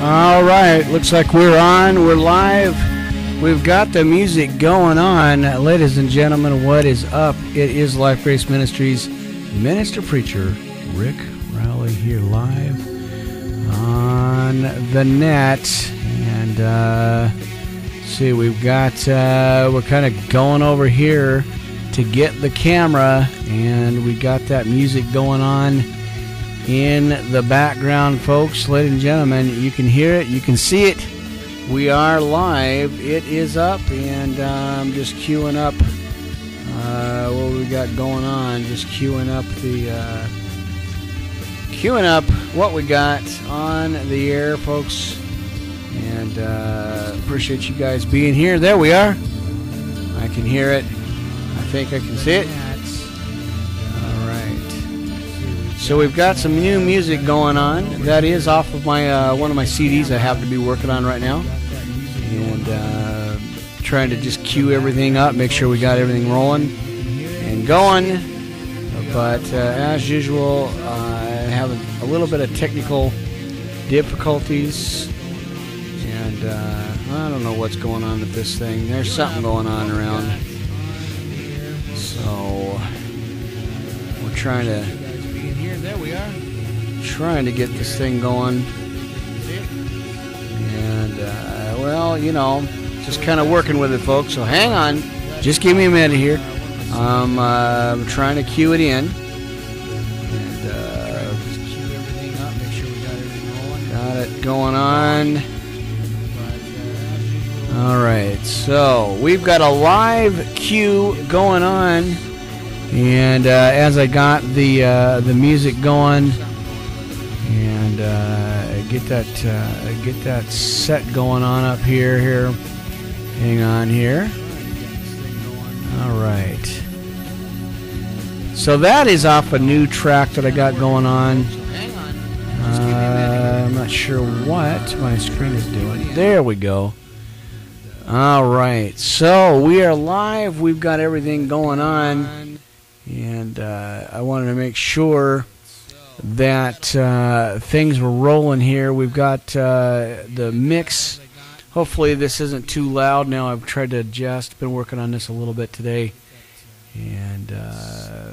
All right, looks like we're on. We're live. We've got the music going on. Ladies and gentlemen, what is up? It is Life Grace Ministries minister preacher Rick Rowley here live on the net. And uh, see, we've got, uh, we're kind of going over here to get the camera, and we got that music going on in the background, folks. Ladies and gentlemen, you can hear it, you can see it. We are live. It is up, and I'm um, just queuing up uh, what we got going on. Just queuing up the uh, queuing up what we got on the air, folks. And uh, appreciate you guys being here. There we are. I can hear it. I think I can see it. So we've got some new music going on. That is off of my uh, one of my CDs I have to be working on right now, and uh, trying to just cue everything up, make sure we got everything rolling and going. But uh, as usual, I have a, a, little bit of technical difficulties, and uh, I don't know what's going on with this thing. There's something going on around, so we're trying to we are. Trying to get this thing going. And, uh, well, you know, just kind of working with it, folks. So hang on. Just give me a minute here. Um, uh, I'm trying to cue it in. And, uh. Got it going on. All right, so we've got a live queue going on and uh, as I got the uh, the music going and uh, get that uh, get that set going on up here here hang on here. All right. So that is off a new track that I got going on. Uh, I'm not sure what my screen is doing. There we go. All right. So we are live. We've got everything going on and uh, I wanted to make sure that uh, things were rolling here. We've got uh, the mix. Hopefully, this isn't too loud now. I've tried to adjust. Been working on this a little bit today, and uh,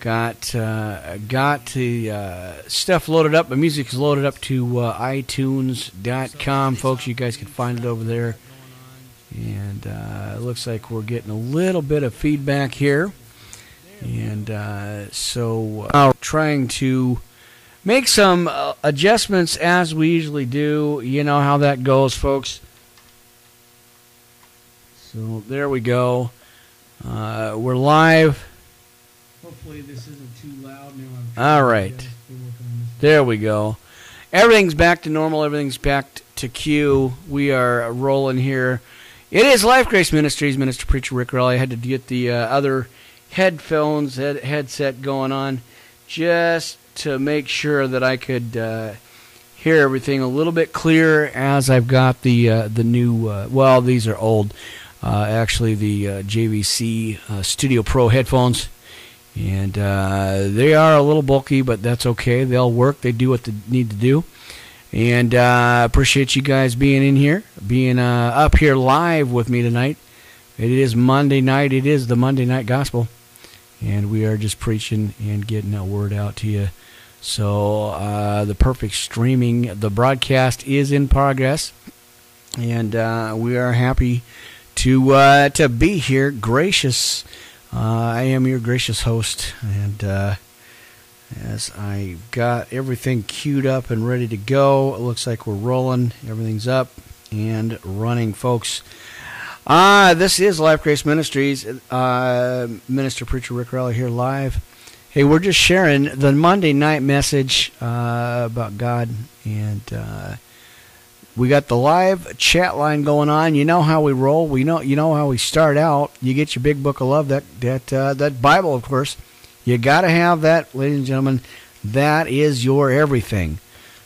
got uh, got the uh, stuff loaded up. The music is loaded up to iTunes.com, folks. You guys can find it over there. And it looks like we're getting a little bit of feedback here. And uh, so uh, trying to make some uh, adjustments as we usually do. You know how that goes, folks. So there we go. Uh, we're live. Hopefully this isn't too loud now. All right. There we go. Everything's back to normal. Everything's back to queue. We are rolling here. It is Life Grace Ministries, Minister Preacher Rick Rowley. I had to get the uh, other headphones, head, headset going on, just to make sure that I could uh, hear everything a little bit clearer as I've got the uh, the new. Uh, well, these are old. Uh, actually, the uh, JVC uh, Studio Pro headphones, and they are a little bulky, but that's okay. They'll work. They do what they need to do. And appreciate you guys being in here, being up here live with me tonight. It is Monday night. It is the Monday night gospel and we are just preaching and getting that word out to you. So uh, the perfect streaming, the broadcast is in progress, and uh, we are happy to uh, to be here. Gracious, uh, I am your gracious host, and uh, as I got everything queued up and ready to go, it looks like we're rolling. Everything's up and running, folks. Ah, uh, this is Life Grace Ministries. Uh, Minister Preacher Rick Rowley here live. Hey, we're just sharing the Monday night message uh, about God, and uh, we got the live chat line going on. You know how we roll. We know you know how we start out. You get your big book of love, that that uh, that Bible, of course. You got to have that, ladies and gentlemen. That is your everything.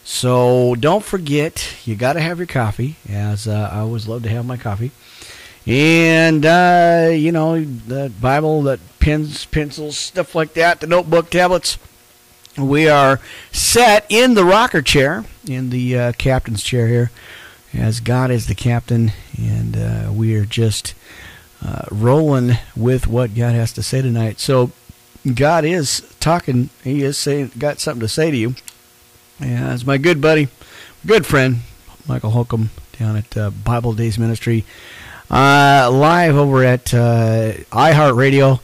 So don't forget, you got to have your coffee. As uh, I always love to have my coffee and uh, you know the Bible, that pens, pencils, stuff like that, the notebook, tablets. we are set in the rocker chair, in the uh, captain's chair here, as God is the captain, and uh, we are just uh, rolling with what God has to say tonight. So, God is talking. He is saying, got something to say to you. Yeah, my good buddy, good friend, Michael Holcomb down at uh, Bible Days Ministry, uh, live over at uh, iHeartRadio.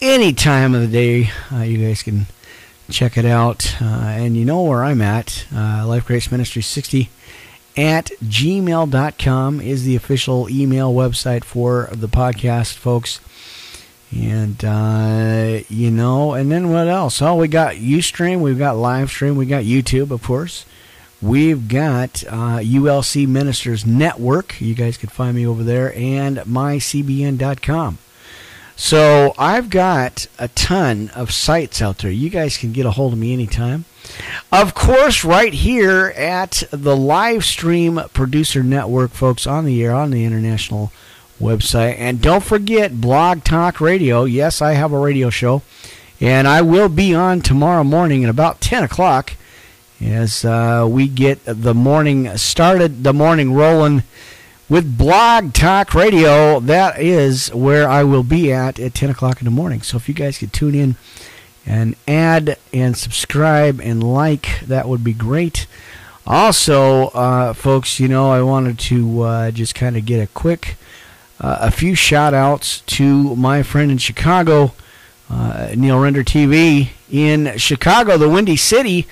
Any time of the day, uh, you guys can check it out. Uh, and you know where I'm at. Uh, Life Grace Ministry 60 at gmail.com is the official email website for the podcast, folks. And, uh, you know, and then what else? Oh, we got Ustream, we've got live stream, we got YouTube, of course. We've got uh, ULC Ministers Network. You guys can find me over there, and mycbn.com. So I've got a ton of sites out there. You guys can get a hold of me anytime. Of course, right here at the live stream producer network, folks, on the air, on the international website. And don't forget Blog Talk Radio. Yes, I have a radio show. And I will be on tomorrow morning at about 10 o'clock as uh, we get the morning started, the morning rolling with Blog Talk Radio. That is where I will be at at 10 o'clock in the morning. So if you guys could tune in and add and subscribe and like, that would be great. Also, uh, folks, you know, I wanted to uh, just kind of get a quick, uh, a few shout outs to my friend in Chicago, uh, Neil Render TV in Chicago, the Windy City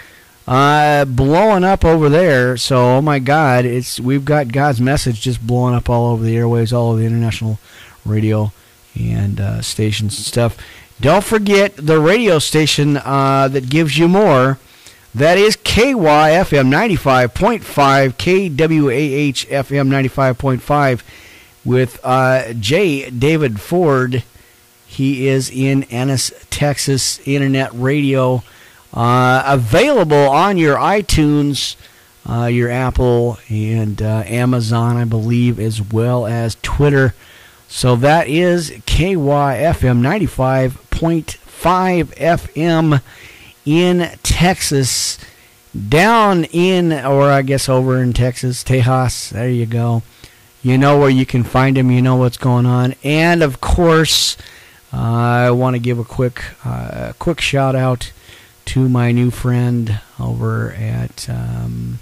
uh, blowing up over there. So, oh my God, it's we've got God's message just blowing up all over the airways, all over the international radio and uh, stations and stuff. Don't forget the radio station uh, that gives you more. That is KYFM 95.5, KWAH FM 95.5 with uh, J. David Ford. He is in Ennis, Texas, internet radio. Uh, available on your iTunes, uh, your Apple, and uh, Amazon, I believe, as well as Twitter. So that is KYFM 95.5 FM in Texas. Down in, or I guess over in Texas, Tejas. There you go. You know where you can find them. You know what's going on. And of course, uh, I want to give a quick, uh, quick shout out to my new friend over at. Um,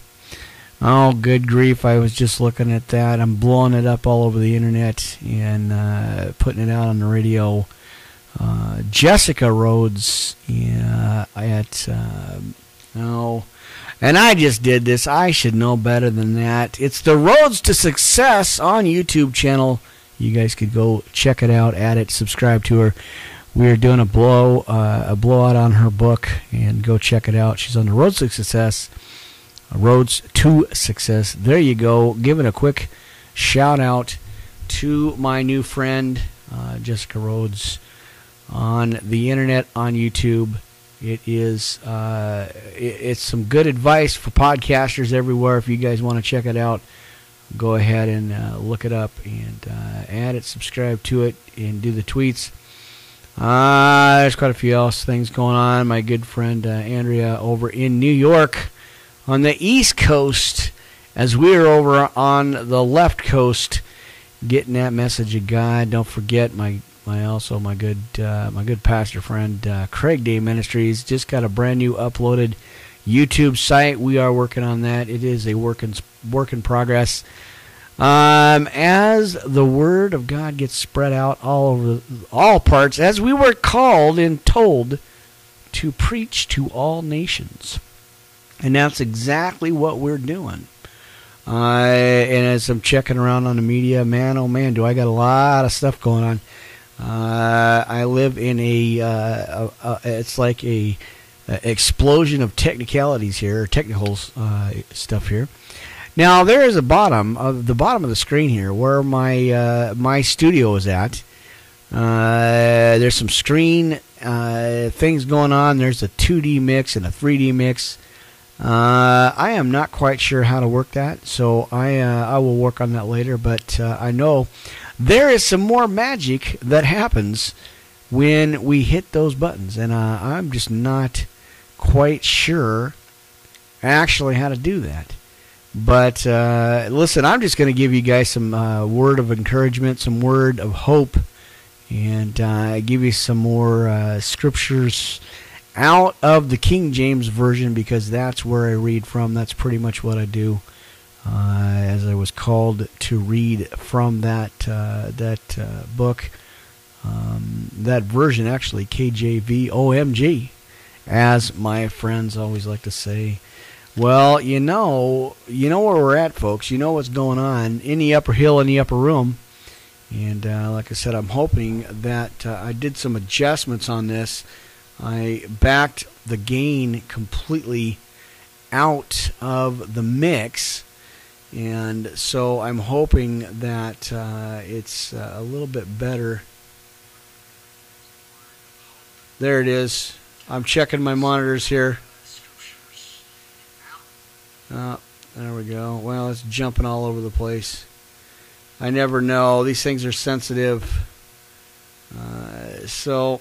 oh, good grief! I was just looking at that. I'm blowing it up all over the internet and uh, putting it out on the radio. Uh, Jessica Rhodes yeah, at uh, no, and I just did this. I should know better than that. It's the Rhodes to Success on YouTube channel. You guys could go check it out, add it, subscribe to her we are doing a blow uh, a blowout on her book and go check it out. She's on the road to success roads to success. There you go. Giving a quick shout out to my new friend uh, jessica rhodes on the internet on youtube. It is uh, it's some good advice for podcasters everywhere. If you guys want to check it out go ahead and uh, look it up and uh, add it subscribe to it and do the tweets uh, there's quite a few else things going on. My good friend uh, Andrea over in New York on the East Coast, as we're over on the left coast, getting that message of God. Don't forget my my also my good uh, my good pastor friend uh, Craig Day Ministries just got a brand new uploaded YouTube site. We are working on that. It is a work in work in progress. Um, as the word of God gets spread out all over all parts, as we were called and told to preach to all nations. And that's exactly what we're doing. Uh, and as I'm checking around on the media, man, oh man, do I got a lot of stuff going on. Uh, I live in a, uh, a, a it's like a, a, explosion of technicalities here, technical uh, stuff here. Now there is a bottom of the bottom of the screen here where my uh, my studio is at. Uh, there's some screen uh, things going on. There's a 2D mix and a 3D mix. Uh, I am not quite sure how to work that, so I uh, I will work on that later. But uh, I know there is some more magic that happens when we hit those buttons, and I'm just not quite sure actually how to do that. But uh, listen, I'm just going to give you guys some uh, word of encouragement, some word of hope, and uh, give you some more uh, scriptures out of the King James Version because that's where I read from. That's pretty much what I do. Uh, as I was called to read from that uh, that book, um, that version actually KJV OMG, as my friends always like to say. Well, you know, you know where we're at, folks. You know what's going on in the upper hill, in the upper room. And uh, like I said, I'm hoping that uh, I did some adjustments on this. I backed the gain completely out of the mix. And so I'm hoping that uh, it's uh, a little bit better. There it is. I'm checking my monitors here. Oh, there we go. Well, it's jumping all over the place. I never know. These things are sensitive. Uh, so,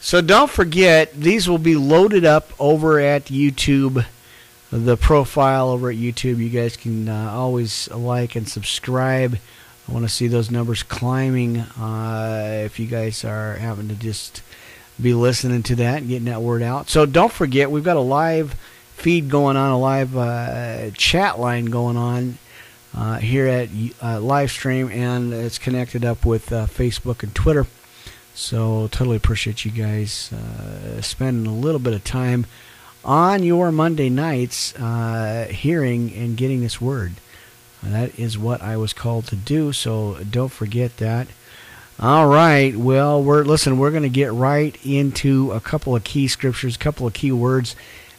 so don't forget, these will be loaded up over at YouTube. The profile over at YouTube. You guys can uh, always like and subscribe. I want to see those numbers climbing. Uh, if you guys are having to just be listening to that and getting that word out. So don't forget, we've got a live feed going on, a live uh, chat line going on uh, here at uh, live stream, and it's connected up with uh, Facebook and Twitter. So totally appreciate you guys uh, spending a little bit of time on your Monday nights uh, hearing and getting this word. that is what I was called to do. So don't forget that. All right. Well, we're listen. We're going to get right into a couple of key scriptures, a couple of key words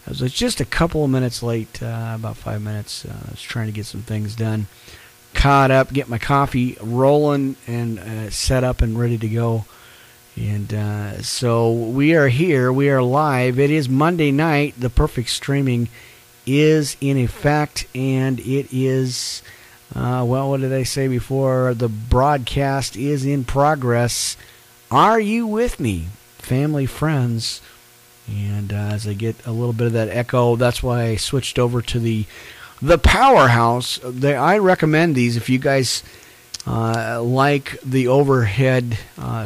I was just a couple of minutes late, uh, about five minutes. Uh, I was trying to get some things done, caught up, get my coffee rolling, and uh, set up and ready to go. And uh, so we are here. We are live. It is Monday night. The perfect streaming is in effect, and it is. Uh, well, what did I say before? The broadcast is in progress. Are you with me, family, friends? And uh, as I get a little bit of that echo, that's why I switched over to the the Powerhouse. They, I recommend these if you guys uh, like the overhead uh,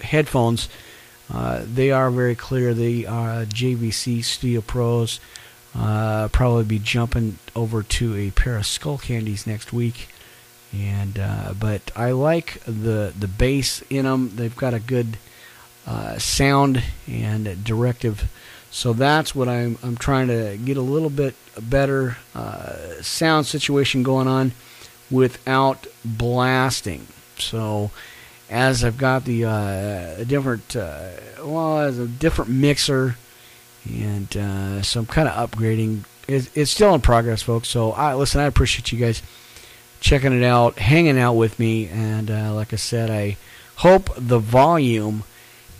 headphones. Uh, they are very clear. The are JVC Studio Pros. Uh, probably be jumping over to a pair of Skullcandies next week. And uh, but I like the the bass in them. They've got a good uh, sound and directive. So that's what I'm, I'm trying to get a little bit better uh, sound situation going on without blasting. So as I've got the uh, different, uh, well, as a different mixer, and uh, so I'm kind of upgrading. It's, it's, still in progress, folks. So I listen. I appreciate you guys checking it out, hanging out with me, and uh, like I said, I hope the volume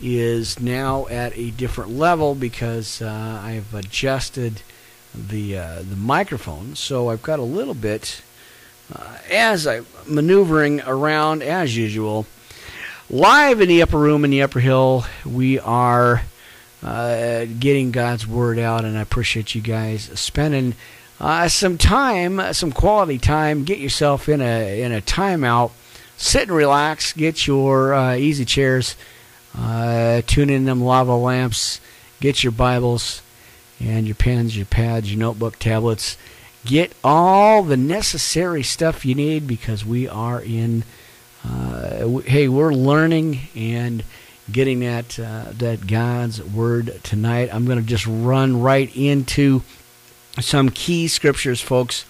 is now at a different level because uh, I've adjusted the uh, the microphone, so I've got a little bit uh, as I'm maneuvering around as usual. Live in the upper room in the upper hill, we are uh, getting God's word out, and I appreciate you guys spending uh, some time, some quality time. Get yourself in a in a timeout, sit and relax, get your uh, easy chairs uh, tune in them lava lamps. Get your Bibles and your pens, your pads, your notebook, tablets. Get all the necessary stuff you need because we are in. Uh, hey, we're learning and getting that uh, that God's word tonight. I'm going to just run right into some key scriptures, folks,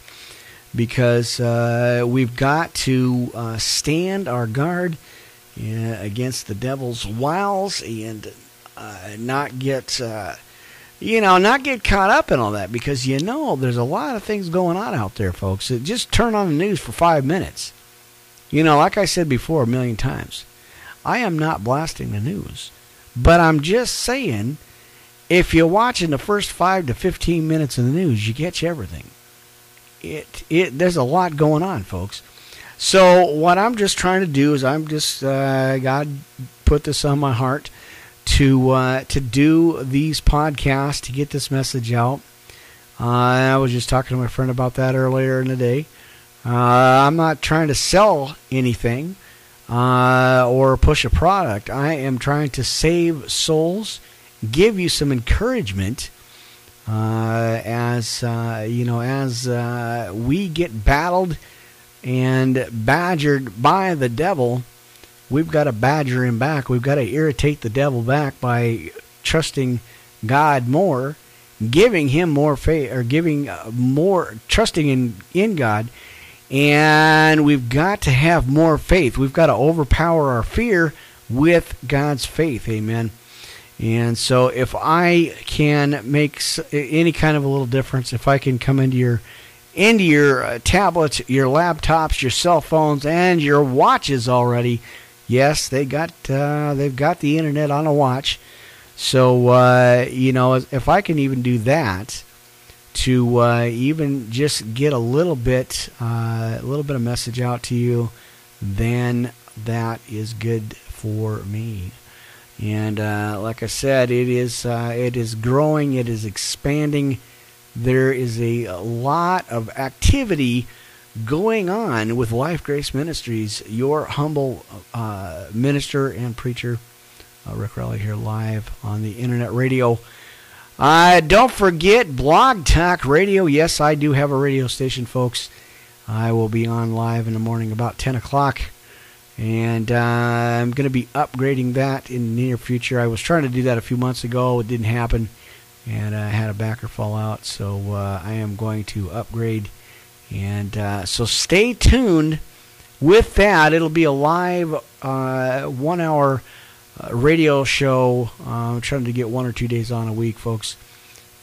because uh, we've got to uh, stand our guard yeah, against the devil's wiles and uh, not get uh, you know not get caught up in all that because you know there's a lot of things going on out there, folks. Just turn on the news for five minutes. You know, like I said before a million times, I am not blasting the news, but I'm just saying if you're watching the first five to fifteen minutes of the news, you catch everything. It it there's a lot going on, folks. So what I'm just trying to do is I'm just uh, God put this on my heart to uh, to do these podcasts to get this message out. Uh, I was just talking to my friend about that earlier in the day. Uh, I'm not trying to sell anything uh, or push a product. I am trying to save souls, give you some encouragement. Uh, as you know, as we get battled and badgered by the devil, we've got to badger him back. We've got to irritate the devil back by trusting God more, giving him more faith, or giving uh, more, trusting in in God and we've got to have more faith. We've got to overpower our fear with God's faith. Amen. And so, if I can make any kind of a little difference, if I can come into your into your uh, tablets, your laptops, your cell phones, and your watches already, yes, they got uh, they've got the internet on a watch. So uh, you know, if I can even do that, to uh, even just get a little bit, uh, a little bit of message out to you, then that is good for me. And uh, like I said, it is it is growing, it is expanding. There is a, lot of activity going on with Life Grace Ministries. Your humble uh, minister and preacher, uh, Rick Rowley, here live on the internet radio. Uh, don't forget Blog Talk Radio. Yes, I do have a radio station, folks. I will be on live in the morning about 10 o'clock. And uh, I'm going to be upgrading that in the near future. I was trying to do that a few months ago. It didn't happen. And I had a backer fall out. So uh, I am going to upgrade. And uh, so stay tuned with that. It'll be a live uh, one hour radio show. I'm trying to get one or two days on a week, folks.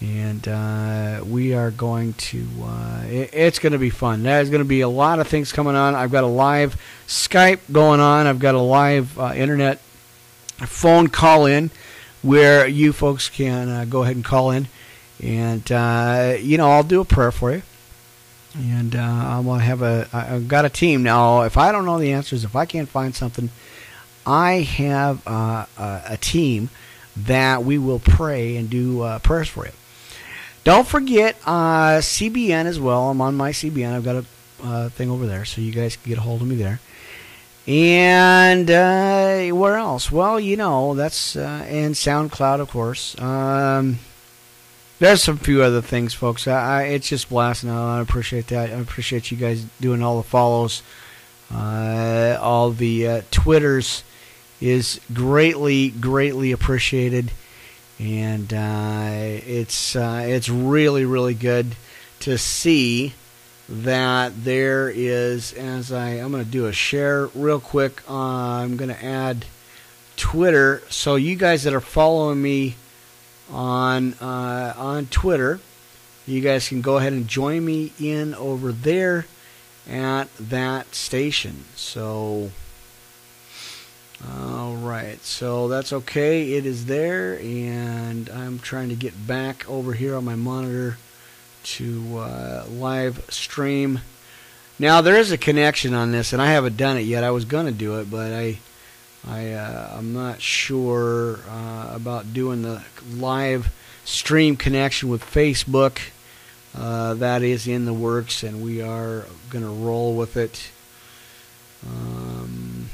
And uh, we are going to, uh, it, it's going to be fun. There's going to be a lot of things coming on. I've got a live Skype going on, I've got a live uh, internet phone call in where you folks can uh, go ahead and call in. And, you know, I'll do a prayer for you and uh, I'm gonna have a. I've got a team now. If I don't know the answers, if I can't find something, I have uh, a, team that we will pray and do uh, prayers for you. Don't forget uh, CBN as well. I'm on my CBN. I've got a uh, thing over there, so you guys can get a hold of me there. And uh, where else? Well, you know that's uh, and SoundCloud, of course. Um, there's some few other things, folks. I, I, it's just blasting out. I appreciate that. I appreciate you guys doing all the follows, uh, all the uh, Twitters is greatly, greatly appreciated, and uh, it's uh, it's really, really good to see that there is. As I, I'm going to do a share real quick. Uh, I'm going to add Twitter, so you guys that are following me on uh, on Twitter, you guys can go ahead and join me in over there at that station. So all right, so that's okay. It is there, and I'm trying to get back over here on my monitor to uh, live stream. Now there is a connection on this, and I haven't done it yet. I was going to do it, but I, I, uh, I'm not sure uh, about doing the live stream connection with Facebook. Uh, that is in the works, and we are going to roll with it. Um,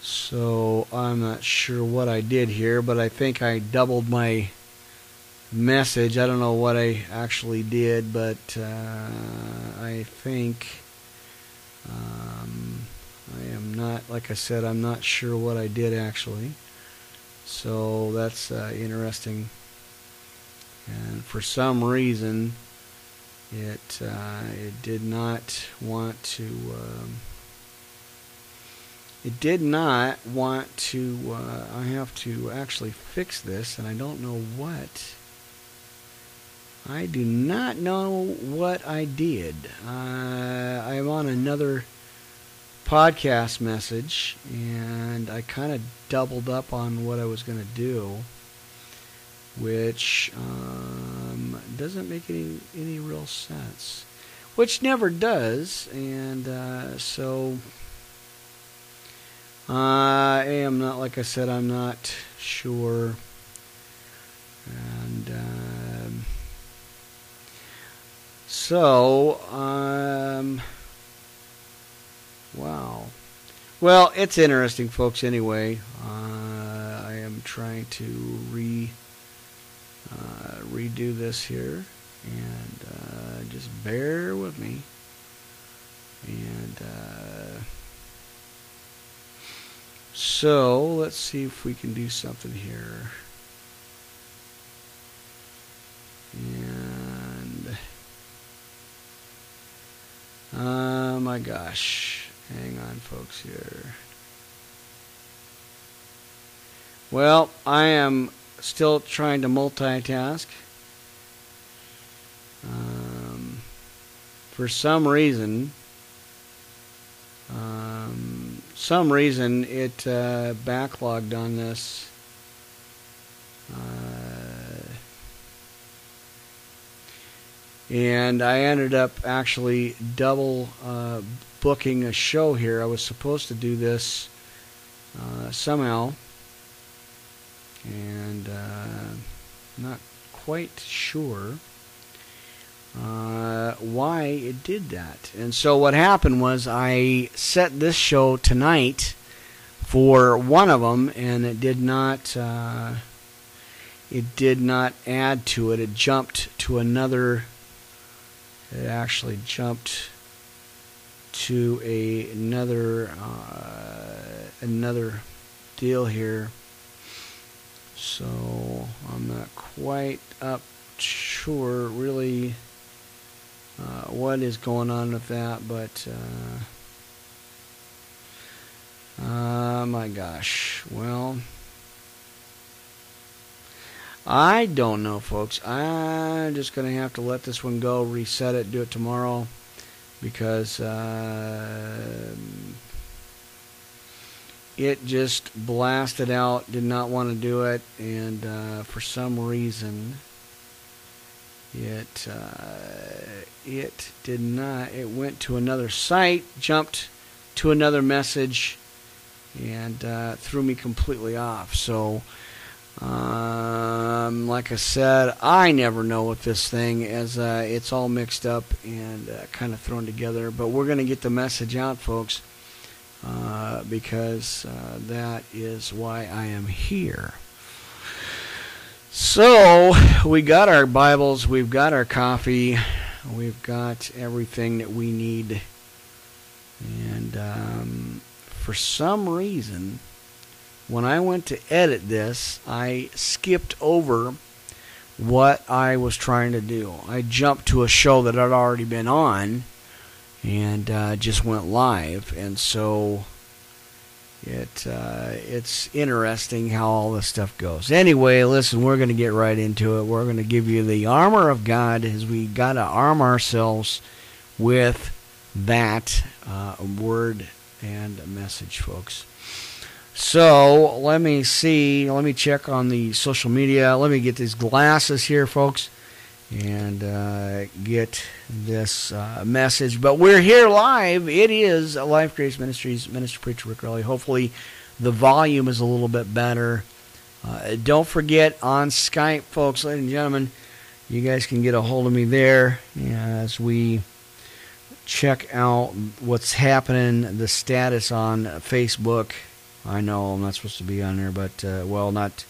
so I'm not sure what I did here, but I think I doubled my message. I don't know what I actually did, but uh, I think um, I am not, like I said, I'm not sure what I did actually. So that's uh, interesting. And for some reason, it uh, it did not want to. Um, it did not want to, uh, I have to actually fix this, and I don't know what. I do not know what I did. Uh, I'm on another podcast message, and I kind of doubled up on what I was going to do, which um, doesn't make any, any real sense. Which never does, and uh, so I am not, like I said, I'm not sure. And um, so, um, wow. Well, it's interesting, folks. Anyway, uh, I am trying to re uh, redo this here, and uh, just bear with me. And uh, so, let's see if we can do something here. And oh my gosh, hang on, folks. Here. Well, I am still trying to multitask. Um, for some reason, um, some reason it uh, backlogged on this. Uh, and I ended up actually double uh, booking a show here. I was supposed to do this uh, somehow and uh, not quite sure uh, why it did that. And so what happened was I set this show tonight for one of them, and it did not. Uh, it did not add to it. It jumped to another. It actually jumped to a another uh, another deal here. So I'm not quite up sure really uh, what is going on with that, but uh, uh, my gosh, well, I don't know, folks. I'm just going to have to let this one go, reset it, do it tomorrow, because. Uh, it just blasted out, did not want to do it, and uh, for some reason, it uh, it did not. It went to another site, jumped to another message, and uh, threw me completely off. So, um, like I said, I never know with this thing as uh, it's all mixed up and uh, kind of thrown together. But we're going to get the message out, folks. Uh, because uh, that is why I am here. So, we got our Bibles, we've got our coffee, we've got everything that we need. And um, for some reason, when I went to edit this, I skipped over what I was trying to do. I jumped to a show that I'd already been on and uh, just went live. And so it uh, it's interesting how all this stuff goes. Anyway, listen, we're going to get right into it. We're going to give you the armor of God as we got to arm ourselves with that uh, word and a message, folks. So let me see. Let me check on the social media. Let me get these glasses here, folks and uh, get this uh, message. But we're here live. It is Life Grace Ministries, Minister Preacher Rick Riley. Hopefully, the volume is a little bit better. Uh, don't forget on Skype, folks, ladies and gentlemen, you guys can get a hold of me there as we check out what's happening, the status on Facebook. I know I'm not supposed to be on there, but, uh, well, not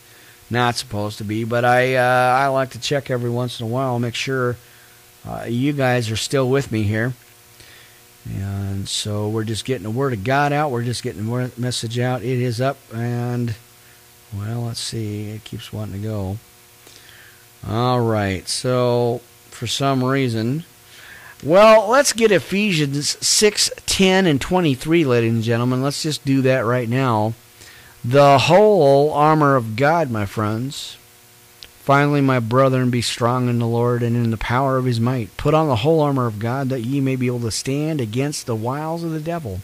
not supposed to be, but I uh, I like to check every once in a while, make sure uh, you guys are still with me here. And so we're just getting the word of God out. We're just getting the message out. It is up, and well, let's see. It keeps wanting to go. All right. So for some reason, well, let's get Ephesians 6, 10, and 23, ladies and gentlemen. Let's just do that right now. The whole armor of God, my friends. Finally, my brethren, be strong in the Lord and in the power of his might. Put on the whole armor of God, that ye may be able to stand against the wiles of the devil.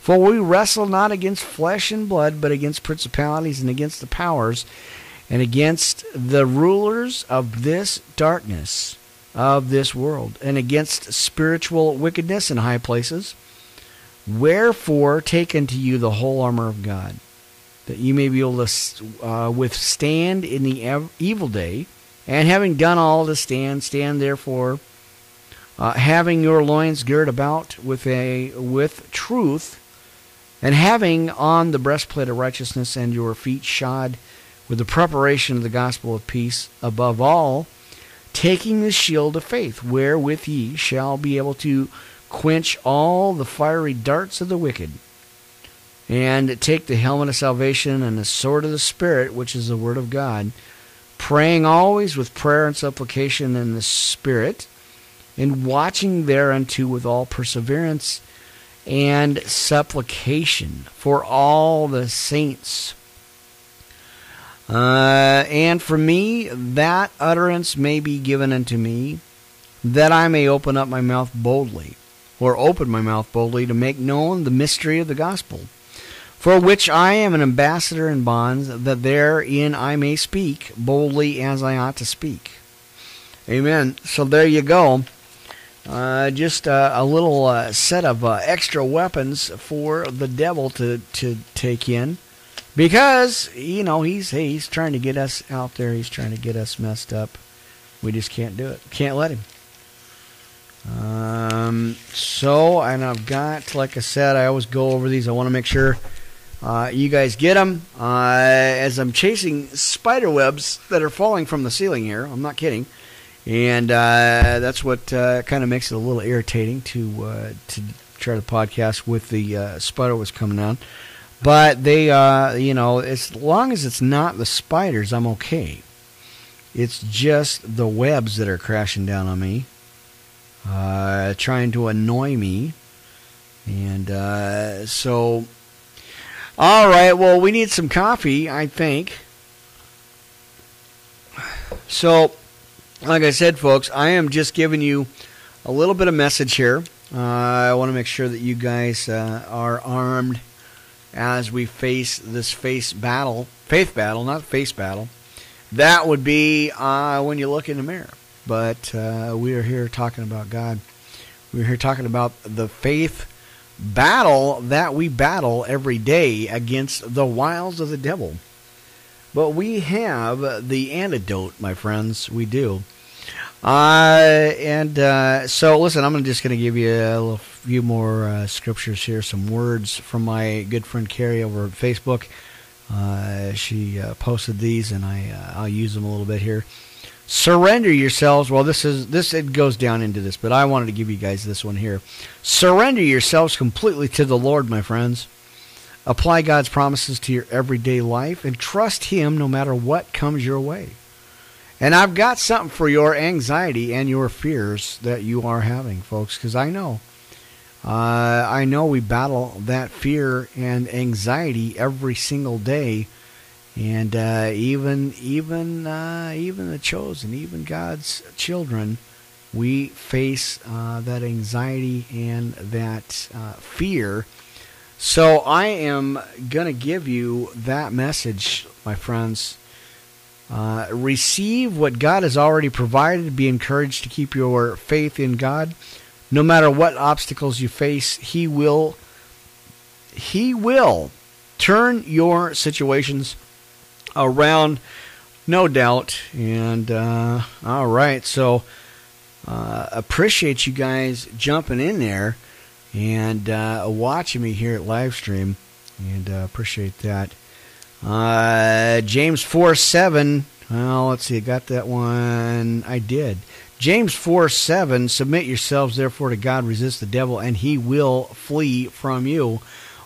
For we wrestle not against flesh and blood, but against principalities and against the powers, and against the rulers of this darkness of this world, and against spiritual wickedness in high places. Wherefore, take unto you the whole armor of God, that you may be able to uh, withstand in the evil day, and having done all to stand, stand therefore, uh, having your loins girt about with a with truth, and having on the breastplate of righteousness, and your feet shod with the preparation of the gospel of peace. Above all, taking the shield of faith, wherewith ye shall be able to quench all the fiery darts of the wicked, and take the helmet of salvation and the sword of the Spirit, which is the Word of God, praying always with prayer and supplication in the Spirit, and watching thereunto with all perseverance and supplication for all the saints. Uh, and for me, that utterance may be given unto me, that I may open up my mouth boldly or open my mouth boldly to make known the mystery of the gospel, for which I am an ambassador in bonds, that therein I may speak boldly as I ought to speak. Amen. So there you go. Uh, just uh, a little uh, set of uh, extra weapons for the devil to, to take in. Because, you know, he's he's trying to get us out there. He's trying to get us messed up. We just can't do it. Can't let him. Um, so, and I've got, like I said, I always go over these. I want to make sure uh, you guys get them. Uh, as I'm chasing spider webs that are falling from the ceiling here, I'm not kidding, and uh, that's what uh, kind of makes it a little irritating to uh, to try to podcast with the uh, spider webs coming down. But they, you know, as long as it's not the spiders, I'm okay. It's just the webs that are crashing down on me uh, trying to annoy me. And uh, so, all right, well, we need some coffee, I think. So, like I said, folks, I am just giving you a little bit of message here. Uh, I want to make sure that you guys uh, are armed as we face this face battle, faith battle, not face battle. That would be uh, when you look in the mirror but uh, we are here talking about God. We're here talking about the faith battle that we battle every day against the wiles of the devil. But we have the antidote, my friends. We do. Uh, and uh, so, listen, I'm just going to give you a few more uh, scriptures here, some words from my good friend Carrie over Facebook. Uh, she uh, posted these, and I uh, I'll use them a little bit here. Surrender yourselves. Well, this is this it goes down into this, but I wanted to give you guys this one here. Surrender yourselves completely to the Lord, my friends. Apply God's promises to your everyday life and trust Him no matter what comes your way. And I've got something for your anxiety and your fears that you are having, folks, because I know. Uh, I know we battle that fear and anxiety every single day and uh, even even uh, even the chosen, even God's children, we face uh, that anxiety and that uh, fear. So I am going to give you that message, my friends. Uh, receive what God has already provided. Be encouraged to keep your faith in God, no matter what obstacles you face. He will. He will turn your situations around, no doubt. And uh, all right, so uh, appreciate you guys jumping in there and uh, watching me here at live stream, and uh, appreciate that. Uh, James four seven. Well, let's see. I got that one. I did. James 4 7, submit yourselves therefore to God, resist the devil, and he will flee from you.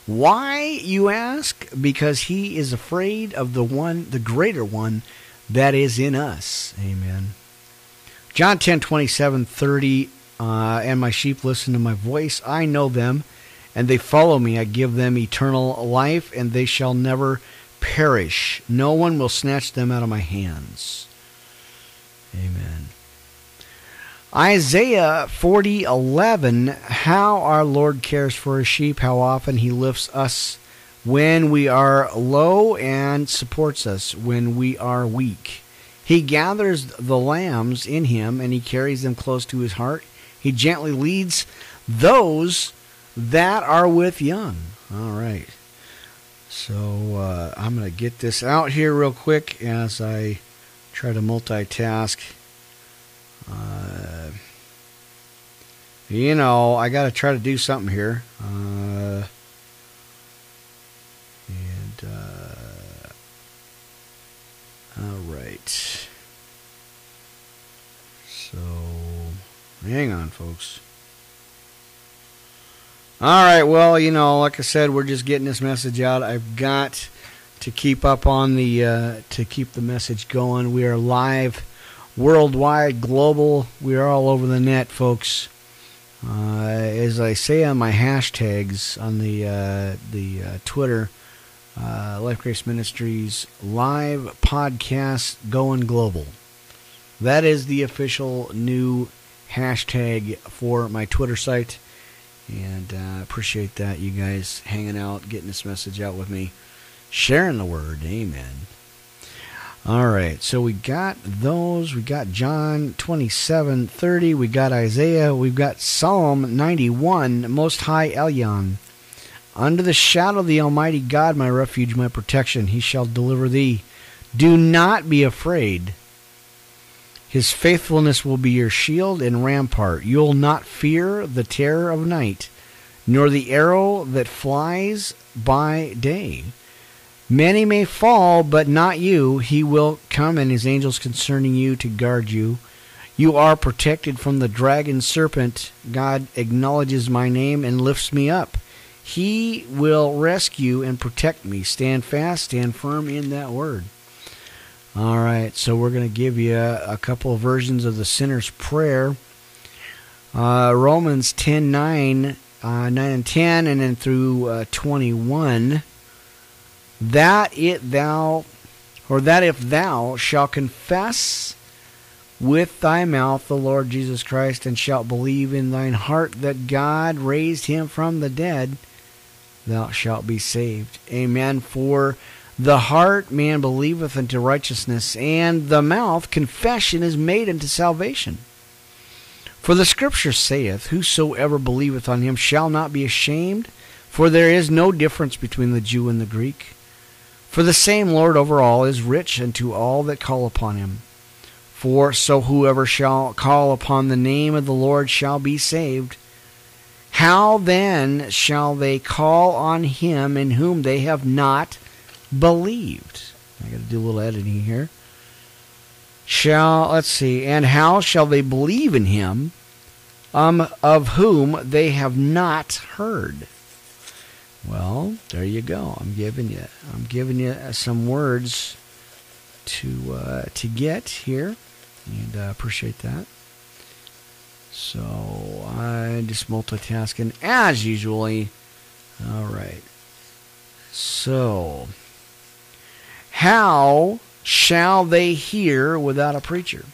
Why, you ask? Because he is afraid of the one, the greater one that is in us. Amen. John 10 27 30. Uh, and my sheep listen to my voice. I know them, and they follow me. I give them eternal life, and they shall never perish. No one will snatch them out of my hands. Amen. Isaiah 40:11 How our Lord cares for his sheep how often he lifts us when we are low and supports us when we are weak. He gathers the lambs in him and he carries them close to his heart. He gently leads those that are with young. All right. So uh, I'm going to get this out here real quick as I try to multitask. Uh, you know, I got to try to do something here. Uh, and, uh, all right. So, hang on, folks. All right, well, you know, like I said, we're just getting this message out. I've got to keep up on the, uh, to keep the message going. We are live worldwide, global. We are all over the net, folks. Uh, as I say on my hashtags on the uh, the uh, Twitter, uh, Life Grace Ministries live podcast going global. That is the official new hashtag for my Twitter site, and uh, appreciate that you guys hanging out, getting this message out with me, sharing the word. Amen. All right, so we got those. We got John 27 30. We got Isaiah. We've got Psalm 91, Most High Elyon. Under the shadow of the Almighty God, my refuge, my protection, he shall deliver thee. Do not be afraid. His faithfulness will be your shield and rampart. You'll not fear the terror of night, nor the arrow that flies by day Many may fall, but not you. He will come and his angels concerning you to guard you. You are protected from the dragon serpent. God acknowledges my name and lifts me up. He will rescue and protect me. Stand fast, stand firm in that word. All right, so we're going to give you a, couple of versions of the sinner's prayer. Uh, Romans 10 9, uh, 9 and 10, and then through uh, 21 that it thou or that if thou shalt confess with thy mouth the Lord Jesus Christ and shalt believe in thine heart that God raised him from the dead, thou shalt be saved. Amen. For the heart man believeth unto righteousness, and the mouth confession is made unto salvation. For the scripture saith, Whosoever believeth on him shall not be ashamed, for there is no difference between the Jew and the Greek. For the same Lord over all is rich unto all that call upon him. For so whoever shall call upon the name of the Lord shall be saved. How then shall they call on him in whom they have not believed? I got to do a little editing here. Shall let's see, and how shall they believe in him um, of whom they have not heard? Well, there you go. I'm giving you I'm giving you uh, some words to uh, to get here, and uh, appreciate that. So I just multitasking as usually. All right. So how shall they hear without a preacher?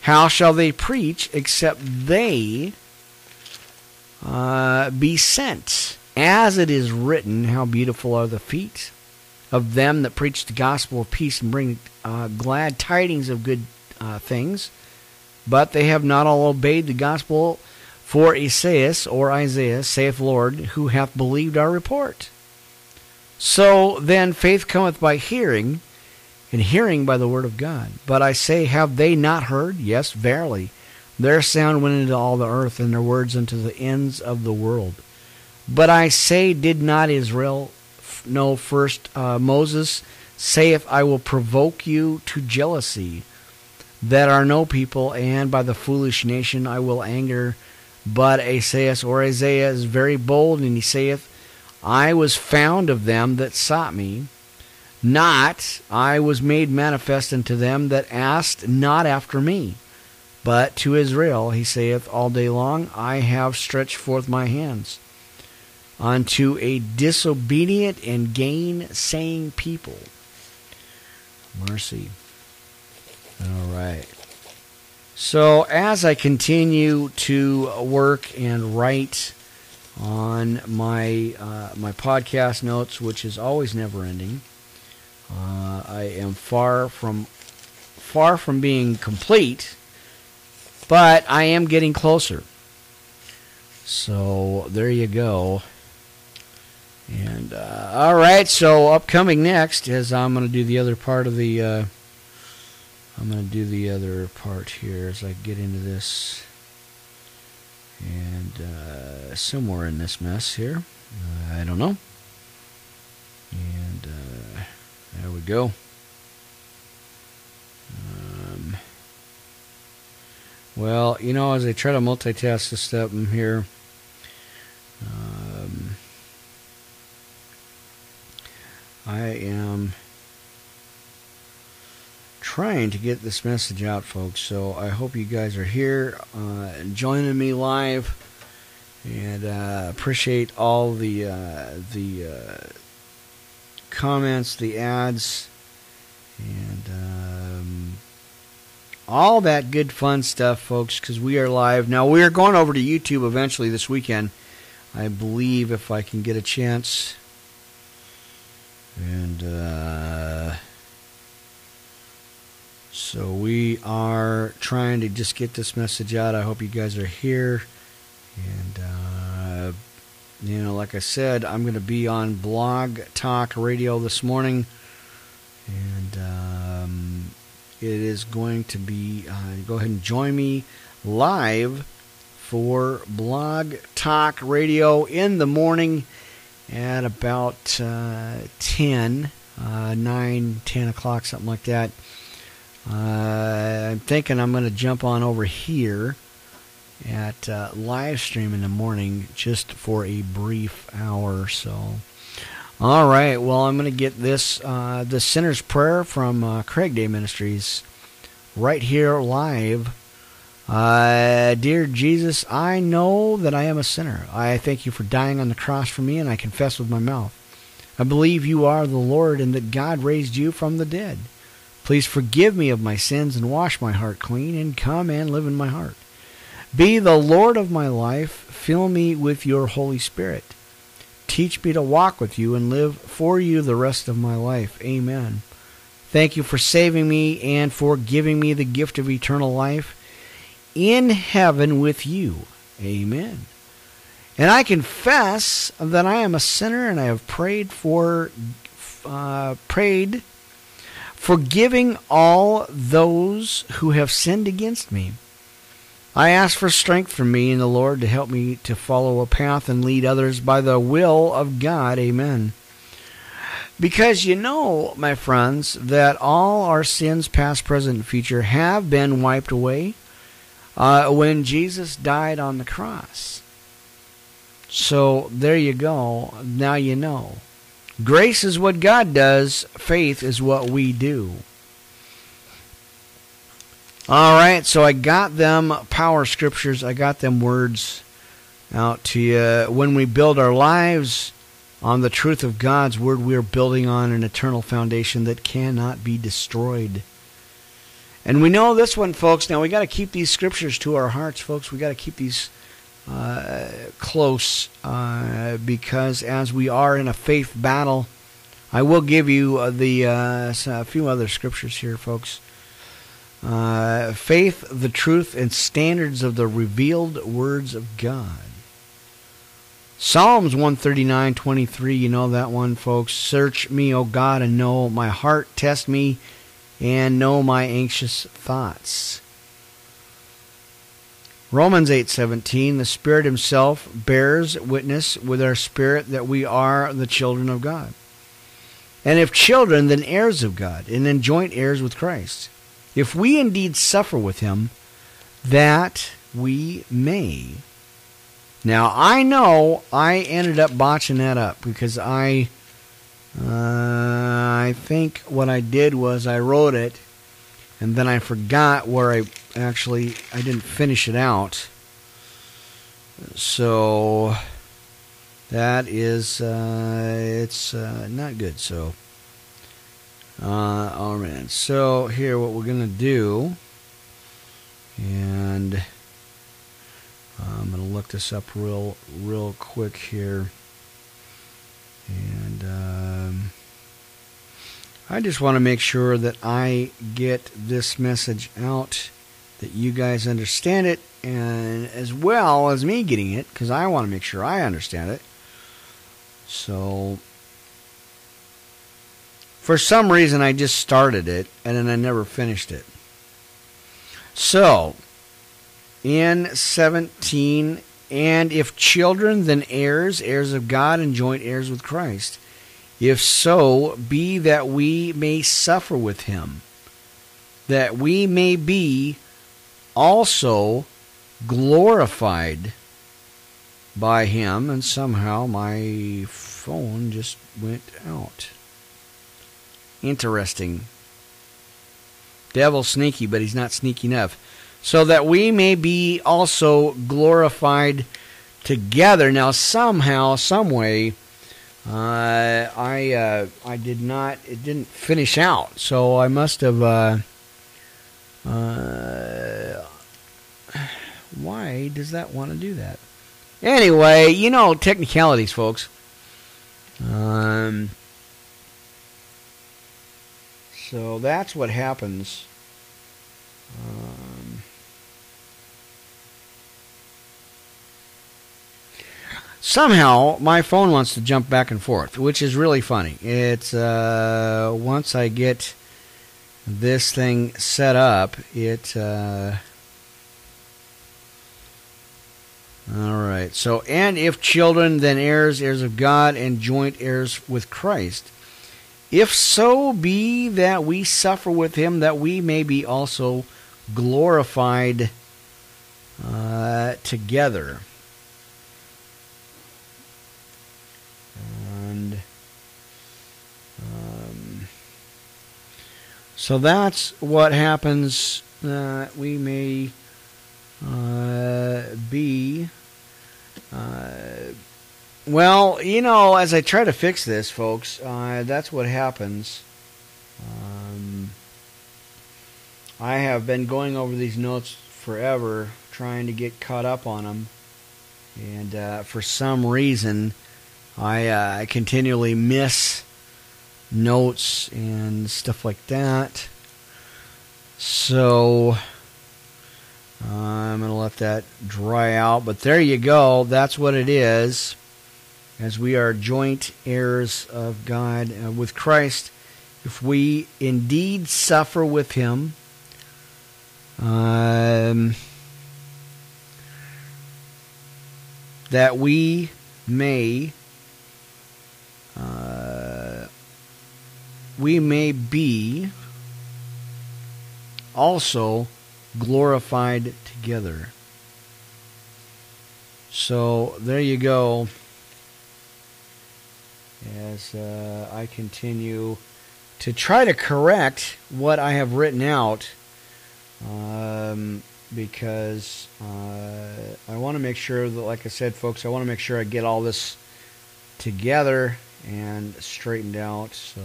How shall they preach except they uh, be sent? As it is written, how beautiful are the feet of them that preach the gospel of peace and bring uh, glad tidings of good uh, things. But they have not all obeyed the gospel. For Esaias or Isaiah saith, Lord, who hath believed our report? So then faith cometh by hearing, and hearing by the word of God. But I say, have they not heard? Yes, verily. Their sound went into all the earth, and their words unto the ends of the world. But I say, did not Israel know first uh, Moses saith, I will provoke you to jealousy that are no people, and by the foolish nation I will anger. But Esaias or Isaiah is very bold, and he saith, I was found of them that sought me. Not I was made manifest unto them that asked not after me. But to Israel he saith all day long, I have stretched forth my hands unto a disobedient and gainsaying people. Mercy. All right. So as I continue to work and write on my uh, my podcast notes, which is always never ending, uh, I am far from far from being complete, but I am getting closer. So there you go. And uh, all right, so upcoming next is I'm going to do the other part of the. Uh, I'm going to do the other part here as I get into this, and uh, somewhere in this mess here, uh, I don't know. And uh, there we go. Um, well, you know, as I try to multitask this step in here. Um, I am trying to get this message out, folks. So I hope you guys are here uh, joining me live, and uh, appreciate all the uh, the uh, comments, the ads, and um, all that good fun stuff, folks. Because we are live now. We are going over to YouTube eventually this weekend. I believe if I can get a chance. And uh, so we are trying to just get this message out. I hope you guys are here. And, uh, you know, like I said, I'm going to be on Blog Talk Radio this morning. And um, it is going to be, uh, go ahead and join me live for Blog Talk Radio in the morning at about uh, 10, uh, 9, 10 o'clock, something like that. Uh, I'm thinking I'm going to jump on over here at uh, live stream in the morning just for a brief hour or so. All right, well, I'm going to get this uh, the sinner's prayer from uh, Craig Day Ministries right here live uh, dear Jesus, I know that I am a sinner. I thank you for dying on the cross for me, and I confess with my mouth. I believe you are the Lord and that God raised you from the dead. Please forgive me of my sins and wash my heart clean, and come and live in my heart. Be the Lord of my life. Fill me with your Holy Spirit. Teach me to walk with you and live for you the rest of my life. Amen. Thank you for saving me and for giving me the gift of eternal life in heaven with you. Amen. And I confess that I am a sinner and I have prayed for uh, prayed forgiving all those who have sinned against me. I ask for strength from me and the Lord to help me to follow a path and lead others by the will of God. Amen. Because you know, my friends, that all our sins, past, present, and future, have been wiped away uh, when Jesus died on the cross. So there you go. Now you know. Grace is what God does, faith is what we do. All right, so I got them power scriptures, I got them words out to you. When we build our lives on the truth of God's word, we're building on an eternal foundation that cannot be destroyed. And we know this one, folks. Now we got to keep these scriptures to our hearts, folks. We got to keep these uh, close uh, because as we are in a faith battle, I will give you uh, the uh, a few other scriptures here, folks. Faith, the truth, and standards of the revealed words of God. Psalms 139:23, you know that one, folks. Search me, O God, and know my heart. Test me and know my anxious thoughts. Romans 8:17 The Spirit himself bears witness with our spirit that we are the children of God. And if children then heirs of God and then joint heirs with Christ. If we indeed suffer with him that we may. Now I know I ended up botching that up because I uh, I think what I did was I wrote it, and then I forgot where I actually I didn't finish it out. So that is uh, it's uh, not good. So uh, all right. So here, what we're gonna do, and I'm gonna look this up real real quick here. And um, I just want to make sure that I get this message out that you guys understand it, and as well as me getting it, because I want to make sure I understand it. So, for some reason, I just started it and then I never finished it. So, in 17, and if children, then heirs, heirs of God, and joint heirs with Christ. If so, be that we may suffer with him, that we may be also glorified by him. And somehow my phone just went out. Interesting. Devil sneaky, but he's not sneaky enough. So that we may be also glorified together. Now, somehow, some way, uh, I uh, I did not. It didn't finish out. So I must have. Uh, uh why does that want to do that? Anyway, you know technicalities, folks. Um, so that's what happens. Somehow my phone wants to jump back and forth, which is really funny. It's uh, once I get this thing set up, it. Uh, all right. So, and if children, then heirs, heirs of God, and joint heirs with Christ. If so be that we suffer with him, that we may be also glorified uh, together. So that's what happens. Uh, we may uh, be uh, well, you know, as I try to fix this, folks, uh, that's what happens. Um, I have been going over these notes forever, trying to get caught up on them, and uh, for some reason, I, uh, I continually miss notes and stuff like that. So uh, I'm going to let that dry out. But there you go. That's what it is. As we are joint heirs of God uh, with Christ, if we indeed suffer with Him, um, that we may uh, we may be also glorified together. So there you go. As uh, I continue to try to correct what I have written out, um, because uh, I want to make sure that, like I said, folks, I want to make sure I get all this together and straightened out. So.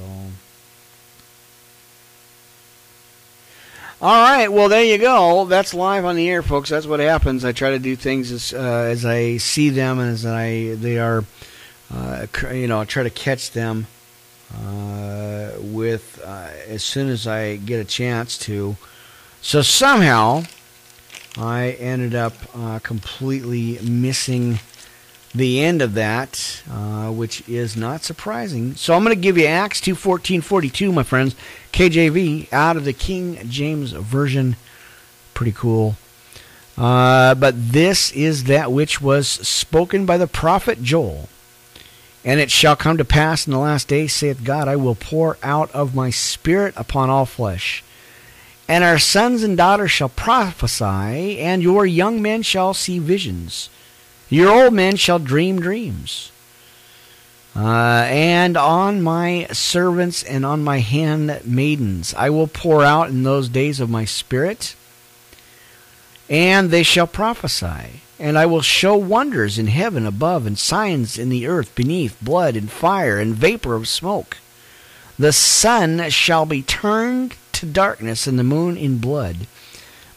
All right, well there you go. That's live on the air, folks. That's what happens. I try to do things as uh, as I see them and as I they are, uh, you know, I try to catch them uh, with uh, as soon as I get a chance to. So somehow, I ended up uh, completely missing the end of that, uh, which is not surprising. So I'm going to give you Acts 2:14:42, my friends, KJV out of the King James version. Pretty cool. Uh, but this is that which was spoken by the prophet Joel. And it shall come to pass in the last days, saith God, I will pour out of my spirit upon all flesh. And our sons and daughters shall prophesy, and your young men shall see visions. Your old men shall dream dreams. Uh, and on my servants and on my handmaidens I will pour out in those days of my spirit, and they shall prophesy. And I will show wonders in heaven above, and signs in the earth beneath, blood and fire and vapor of smoke. The sun shall be turned to darkness, and the moon in blood,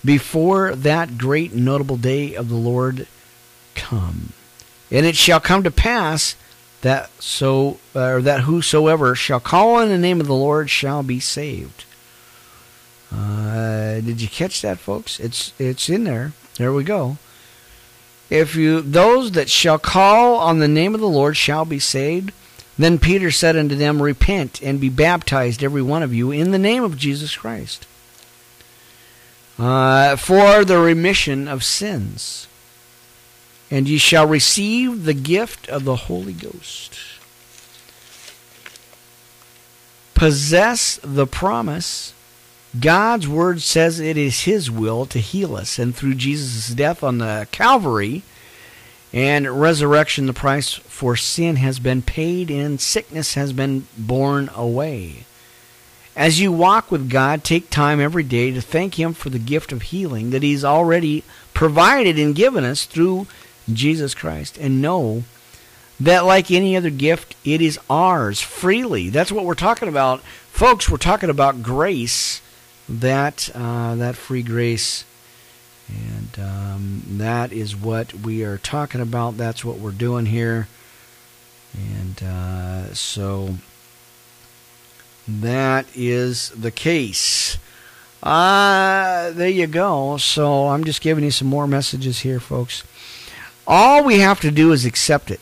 before that great notable day of the Lord come. And it shall come to pass that so uh, or that whosoever shall call on the name of the Lord shall be saved. Uh, did you catch that, folks? It's it's in there. There we go. If you those that shall call on the name of the Lord shall be saved. Then Peter said unto them, Repent and be baptized, every one of you, in the name of Jesus Christ, uh, for the remission of sins. And ye shall receive the gift of the Holy Ghost. Possess the promise. God's word says it is His will to heal us, and through Jesus' death on the Calvary, and resurrection, the price for sin has been paid and sickness has been borne away. As you walk with God, take time every day to thank Him for the gift of healing that He's already provided and given us through Jesus Christ. And know that, like any other gift, it is ours freely. That's what we're talking about. Folks, we're talking about grace, that, uh, that free grace and um, that is what we are talking about. That's what we're doing here. And uh, so that is the case. Uh, there you go. So I'm just giving you some more messages here, folks. All we have to do is accept it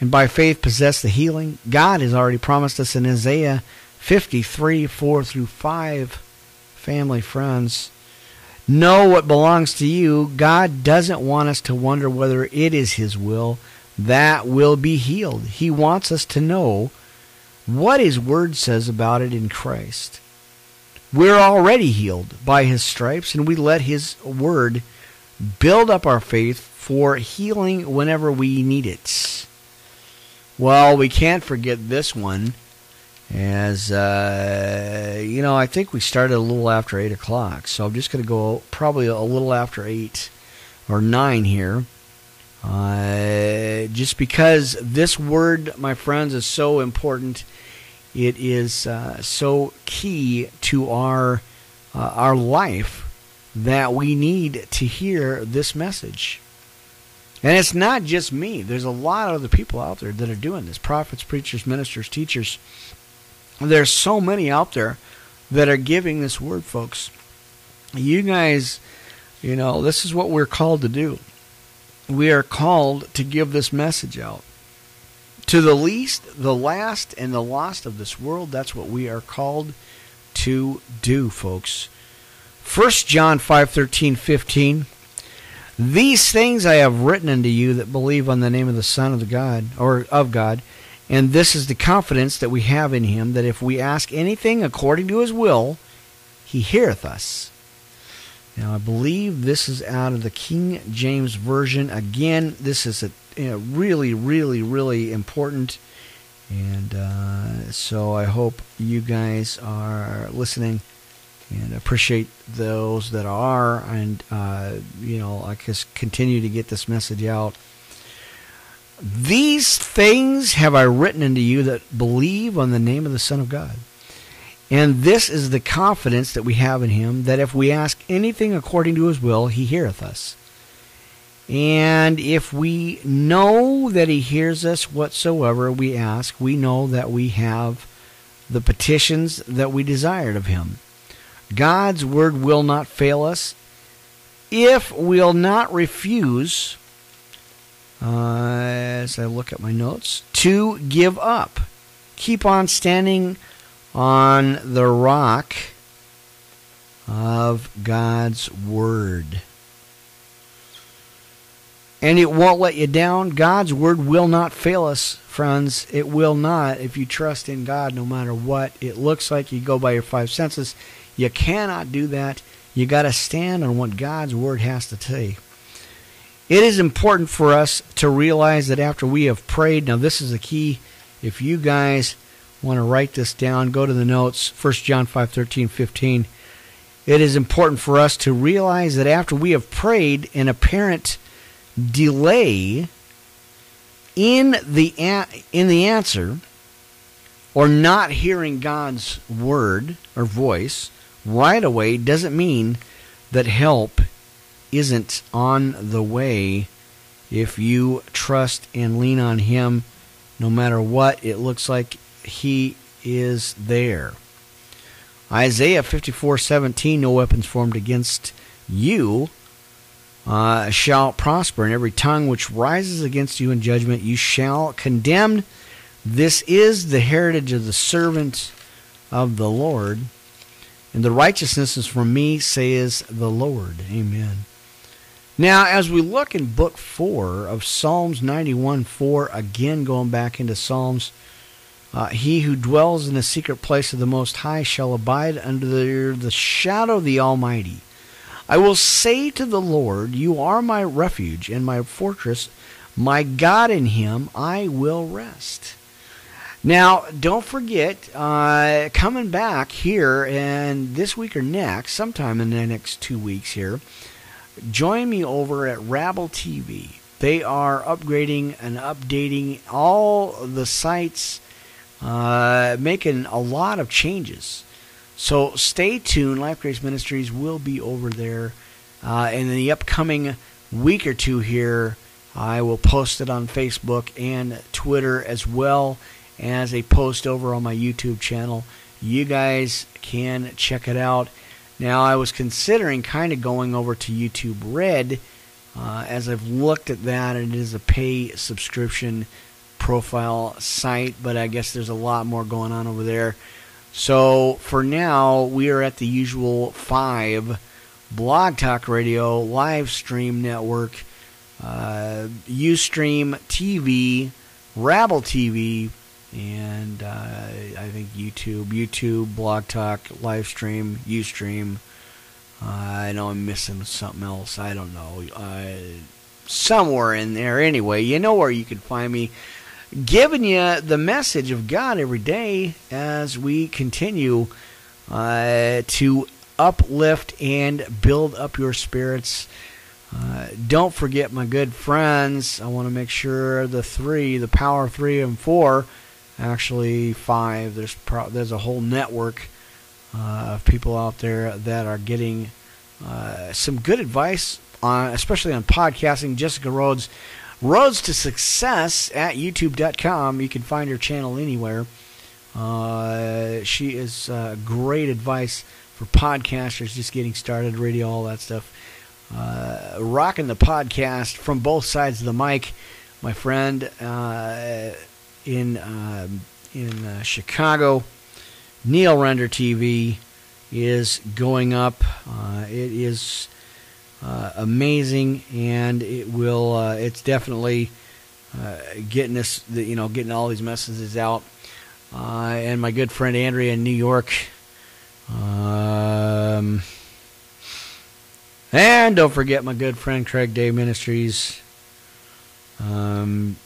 and by faith possess the healing. God has already promised us in Isaiah 53 4 through 5. Family, friends know what belongs to you. God doesn't want us to wonder whether it is His will that will be healed. He wants us to know what His Word says about it in Christ. We're already healed by His stripes, and we let His Word build up our faith for healing whenever we need it. Well, we can't forget this one as uh, you know, I think we started a little after eight o'clock, so I'm just going to go probably a little after eight or nine here. Uh, just because this word, my friends, is so important. It is uh, so key to our uh, our life that we need to hear this message. And it's not just me. There's a lot of other people out there that are doing this prophets, preachers, ministers, teachers there's so many out there that are giving this word, folks. You guys, you know, this is what we're called to do. We are called to give this message out. To the least, the last, and the lost of this world, that's what we are called to do, folks. 1 John 5 13, 15. These things I have written unto you that believe on the name of the Son of the God, or of God, and this is the confidence that we have in him that if we ask anything according to his will, he heareth us. Now, I believe this is out of the King James Version. Again, this is a you know, really, really, really important. And uh, so I hope you guys are listening and appreciate those that are. And, uh, you know, I just continue to get this message out. These things have I written unto you that believe on the name of the Son of God. And this is the confidence that we have in him, that if we ask anything according to his will, he heareth us. And if we know that he hears us whatsoever we ask, we know that we have the petitions that we desired of him. God's word will not fail us. If we'll not refuse uh, as I look at my notes, to give up. Keep on standing on the rock of God's Word. And it won't let you down. God's Word will not fail us, friends. It will not if you trust in God no matter what it looks like. You go by your five senses. You cannot do that. You got to stand on what God's Word has to say. It is important for us to realize that after we have prayed, now this is the key. If you guys want to write this down, go to the notes, 1 John 5 13, 15. It is important for us to realize that after we have prayed, an apparent delay in the in the answer or not hearing God's word or voice right away doesn't mean that help isn't on the way. If you trust and lean on Him no matter what it looks like He is there. Isaiah 54:17 no weapons formed against you uh, shall prosper and every tongue which rises against you in judgment you shall condemn. This is the heritage of the servants of the Lord and the righteousness is from me says the Lord amen now as we look in book 4 of Psalms 91 4 again going back into Psalms uh, he who dwells in the secret place of the Most High shall abide under the, the shadow of the Almighty. I will say to the Lord, You are my refuge and my fortress, my God in him I will rest. Now, don't forget, uh, coming back here and this week or next, sometime in the next two weeks here, join me over at Rabble TV. They are upgrading and updating all the sites uh, making a lot of changes. So stay tuned. Life Grace Ministries will be over there. Uh, in the upcoming week or two here, I will post it on Facebook and Twitter as well as a post over on my YouTube channel. You guys can check it out. Now, I was considering kind of going over to YouTube Red uh, as I've looked at that. It is a pay subscription profile site, but I guess there's a lot more going on over there. So for now, we are at the usual five Blog Talk Radio, live stream network, uh, Ustream TV, Rabble TV, and uh, I think YouTube, YouTube, Blog Talk, live stream, Ustream. Uh, I know I'm missing something else. I don't know. Uh, somewhere in there. Anyway, you know where you can find me giving you the message of God every day as we continue uh, to uplift and build up your spirits. Uh, don't forget, my good friends, I want to make sure the three, the power three and four, actually five, there's, pro- there's a whole network uh, of people out there that are getting uh, some good advice, on, especially on podcasting. Jessica Rhodes Roads to Success at YouTube.com. You can find her channel anywhere. Uh, she is uh, great advice for podcasters just getting started, radio, all that stuff. Uh, rocking the podcast from both sides of the mic. My friend uh, in um, in uh, Chicago, Neil Render TV, is going up. Uh, it is uh, amazing, and it will. Uh, it's definitely uh, getting the, you know, getting all these messages out. Uh, and my good friend Andrea in New York. Um, and don't forget my good friend Craig Day Ministries. Um,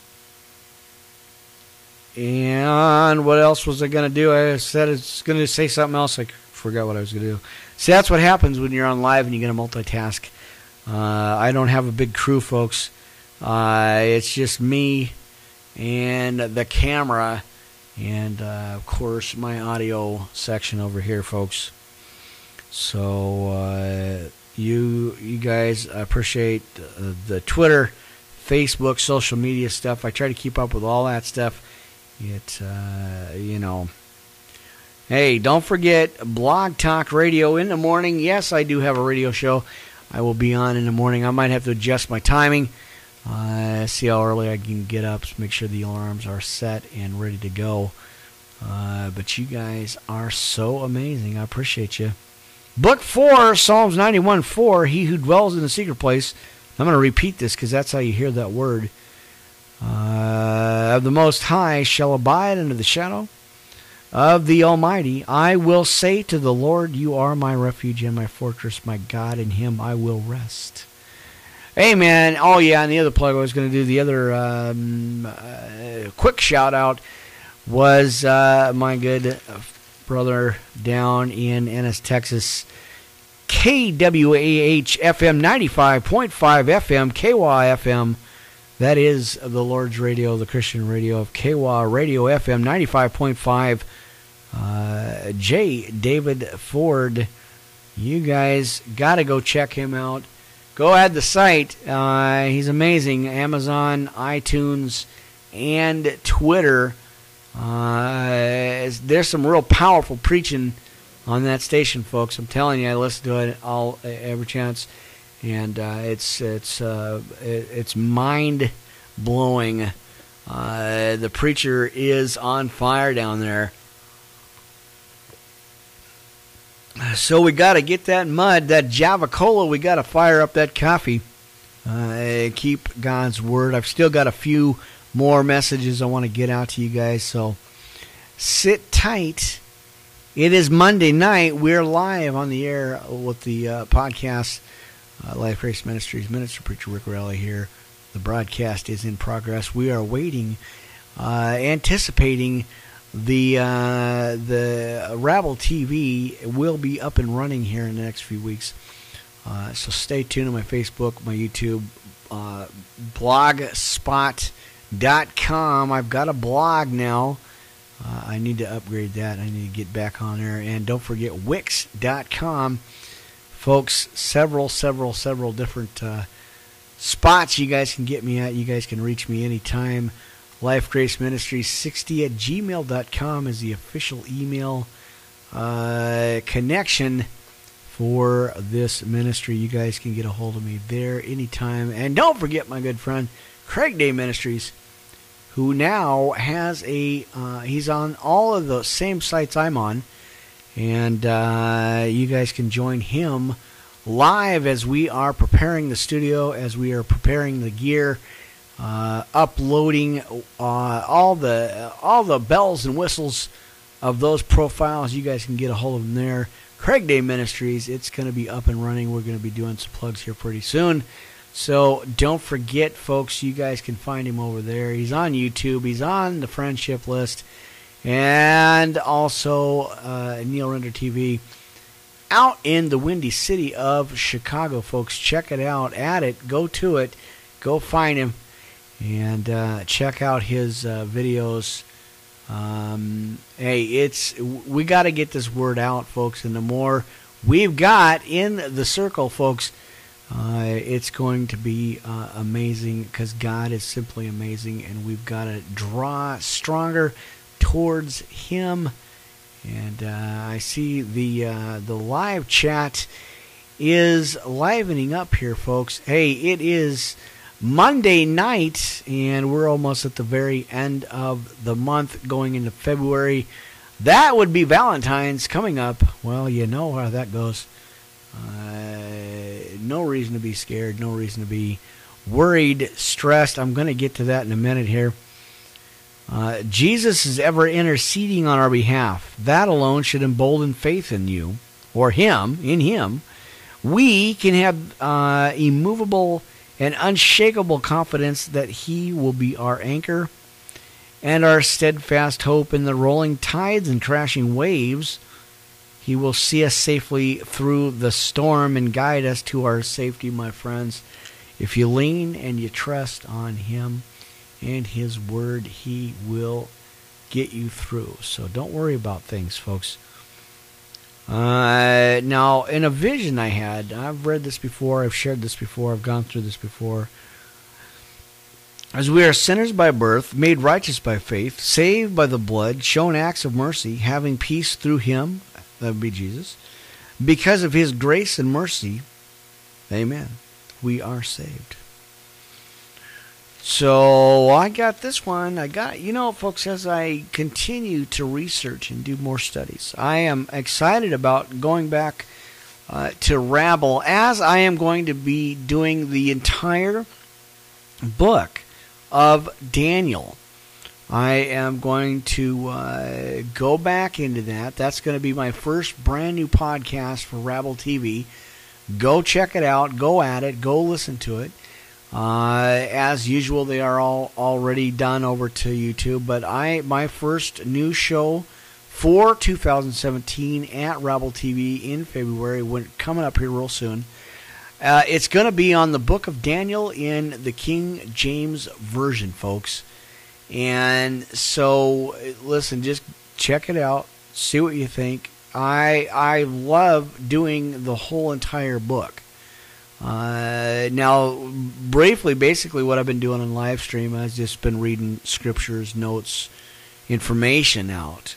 and what else was I going to do? I said it's going to say something else. I forgot what I was going to do. See, that's what happens when you're on live and you get to multitask. Uh, I don't have a big crew, folks. Uh, it's just me and the camera, and uh, of course my audio section over here, folks. So uh, you you guys appreciate the Twitter, Facebook, social media stuff. I try to keep up with all that stuff. It uh, you know. Hey, don't forget Blog Talk Radio in the morning. Yes, I do have a radio show. I will be on in the morning. I might have to adjust my timing. Uh, see how early I can get up. Make sure the alarms are set and ready to go. Uh, but you guys are so amazing. I appreciate you. Book 4, Psalms 91 4. He who dwells in the secret place. I'm going to repeat this because that's how you hear that word. Uh, of the Most High shall abide under the shadow of the Almighty, I will say to the Lord, You are my refuge and my fortress, my God, in Him I will rest. Amen. Oh, yeah, and the other plug I was going to do, the other um, uh, quick shout out was uh, my good brother down in Ennis, Texas, KWAH FM 95.5 FM, KWA FM. That is the Lord's Radio, the Christian radio of KWA Radio FM 95.5 uh, J. David Ford. You guys got to go check him out. Go add the site. Uh, he's amazing. Amazon, iTunes, and Twitter. Uh, there's some real powerful preaching on that station, folks. I'm telling you, I listen to it all every chance, and uh, it's it's uh, it's mind blowing. Uh, the preacher is on fire down there. So we got to get that mud, that Java Cola. We got to fire up that coffee. Uh, keep God's word. I've still got a few more messages I want to get out to you guys. So sit tight it is Monday night. We're live on the air with the uh, podcast, uh, Life Grace Ministries. Minister Preacher Rick Rowley here. The broadcast is in progress. We are waiting, uh, anticipating the uh, the Rabble TV will be up and running here in the next few weeks. Uh, so stay tuned on my Facebook, my YouTube, uh, blogspot.com. I've got a blog now. Uh, I need to upgrade that. I need to get back on there. And don't forget Wix.com. Folks, several, several, several different uh, spots you guys can get me at. You guys can reach me anytime. Life Grace Ministries 60 at gmail.com is the official email uh, connection for this ministry. You guys can get a hold of me there anytime. And don't forget my good friend, Craig Day Ministries who now has a uh, he's on all of the same sites I'm on, and uh, you guys can join him live as we are preparing the studio, as we are preparing the gear, uh, uploading uh, all the all the bells and whistles of those profiles. You guys can get a hold of them there. Craig Day Ministries. It's going to be up and running. We're going to be doing some plugs here pretty soon. So don't forget, folks, you guys can find him over there. He's on YouTube, he's on the friendship list, and also uh, Neil Render TV out in the windy city of Chicago, folks. Check it out, At it, go to it, go find him, and uh, check out his uh, videos. Um, hey, it's we got to get this word out, folks, and the more we've got in the circle, folks uh, it's going to be uh, amazing because God is simply amazing, and we've got to draw stronger towards Him. And uh, I see the uh, the live chat is livening up here, folks. Hey, it is Monday night, and we're almost at the very end of the month, going into February. That would be Valentine's coming up. Well, you know how that goes. Uh, no reason to be scared, no reason to be worried, stressed. I'm going to get to that in a minute here. Uh, Jesus is ever interceding on our behalf. That alone should embolden faith in you, or Him, in Him. We can have uh, immovable and unshakable confidence that He will be our anchor and our steadfast hope in the rolling tides and crashing waves he will see us safely through the storm and guide us to our safety, my friends. If you lean and you trust on Him and His Word, He will get you through. So don't worry about things, folks. Uh, now, in a vision I had, I've read this before, I've shared this before, I've gone through this before. As we are sinners by birth, made righteous by faith, saved by the blood, shown acts of mercy, having peace through him, that would be Jesus. Because of his grace and mercy, amen, we are saved. So I got this one. I got, you know, folks, as I continue to research and do more studies, I am excited about going back uh, to Rabble as I am going to be doing the entire book of Daniel. I am going to uh, go back into that. That's going to be my first brand new podcast for Rabble TV. Go check it out. Go at it. Go listen to it. Uh, as usual, they are all already done over to YouTube. But I, my first new show for 2017 at Rabble TV in February, when coming up here real soon. Uh, it's going to be on the Book of Daniel in the King James Version, folks. And so, listen, just check it out, see what you think. I I love doing the whole entire book. Uh, now, briefly, basically, what I've been doing on live stream, I've just been reading scriptures, notes, information out.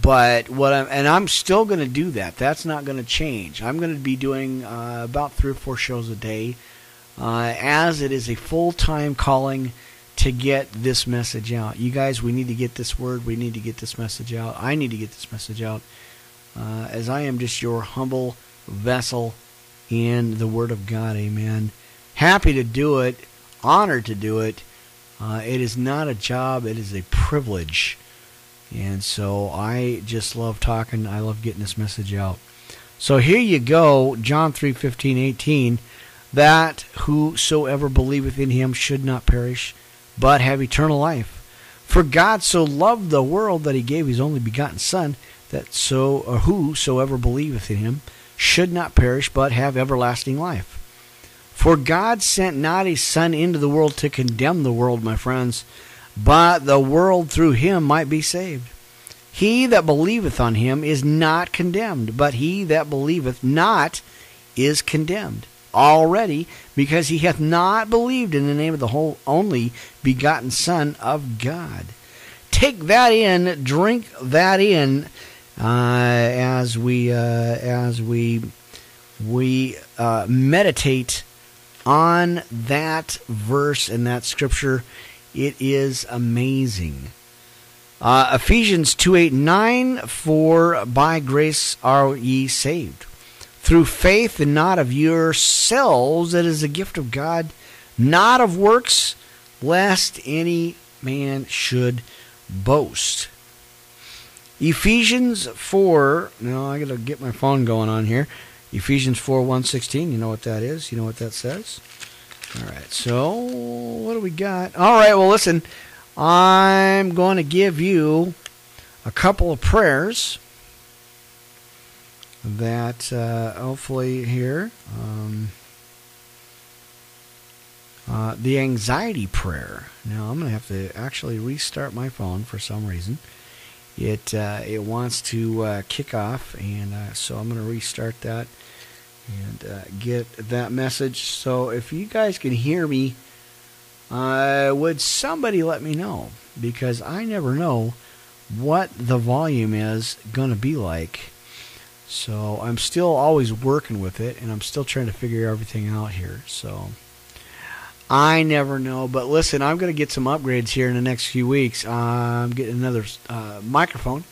but what I'm and I'm still going to do that. That's not going to change. I'm going to be doing uh, about three or four shows a day, uh, as it is a full time calling to get this message out. You guys, we need to get this word. We need to get this message out. I need to get this message out, uh, as I am just your humble vessel in the Word of God. Amen. Happy to do it. Honored to do it. Uh, it is not a job. It is a privilege and so I just love talking. I love getting this message out. So here you go, John 3 15, 18. That whosoever believeth in him should not perish, but have eternal life. For God so loved the world that he gave his only begotten Son, that so or whosoever believeth in him should not perish, but have everlasting life. For God sent not his Son into the world to condemn the world, my friends, but the world through him might be saved. He that believeth on him is not condemned, but he that believeth not is condemned already, because he hath not believed in the name of the whole only begotten Son of God. Take that in, drink that in, as we uh, as we we uh, meditate on that verse and that scripture it is amazing. Uh, Ephesians 2 8 9, for by grace are ye saved. Through faith and not of yourselves, it is a gift of God, not of works, lest any man should boast. Ephesians 4, now I got to get my phone going on here. Ephesians 4 116, you know what that is? You know what that says? All right, so what do we got? All right, well, listen, I'm going to give you a couple of prayers that uh, hopefully here. Um, uh, the anxiety prayer. Now I'm going to have to actually restart my phone for some reason. It uh, it wants to uh, kick off, and uh, so I'm going to restart that and uh, get that message. So if you guys can hear me, uh, would somebody let me know? Because I never know what the volume is going to be like. So I'm still always working with it, and I'm still trying to figure everything out here. So I never know. But listen, I'm going to get some upgrades here in the next few weeks. Uh, I'm getting another uh, microphone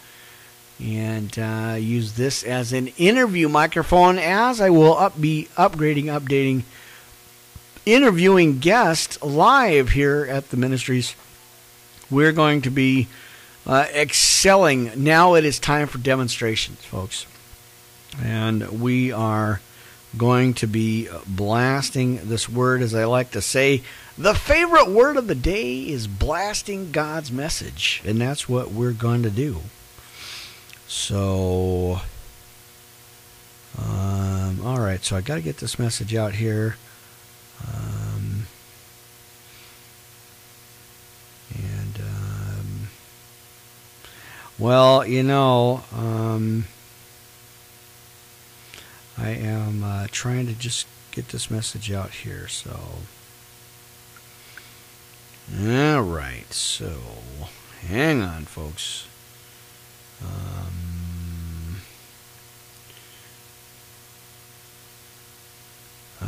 and uh, use this as an interview microphone as I will up be upgrading, updating, interviewing guests live here at the ministries. We're going to be uh, excelling. Now it is time for demonstrations, folks. And we are going to be blasting this word, as I like to say. The favorite word of the day is blasting God's message, and that's what we're going to do. So, um, all right. So I got to get this message out here. Um, and um, well, you know, um, I am uh, trying to just get this message out here. So, all right. So, hang on, folks. Um,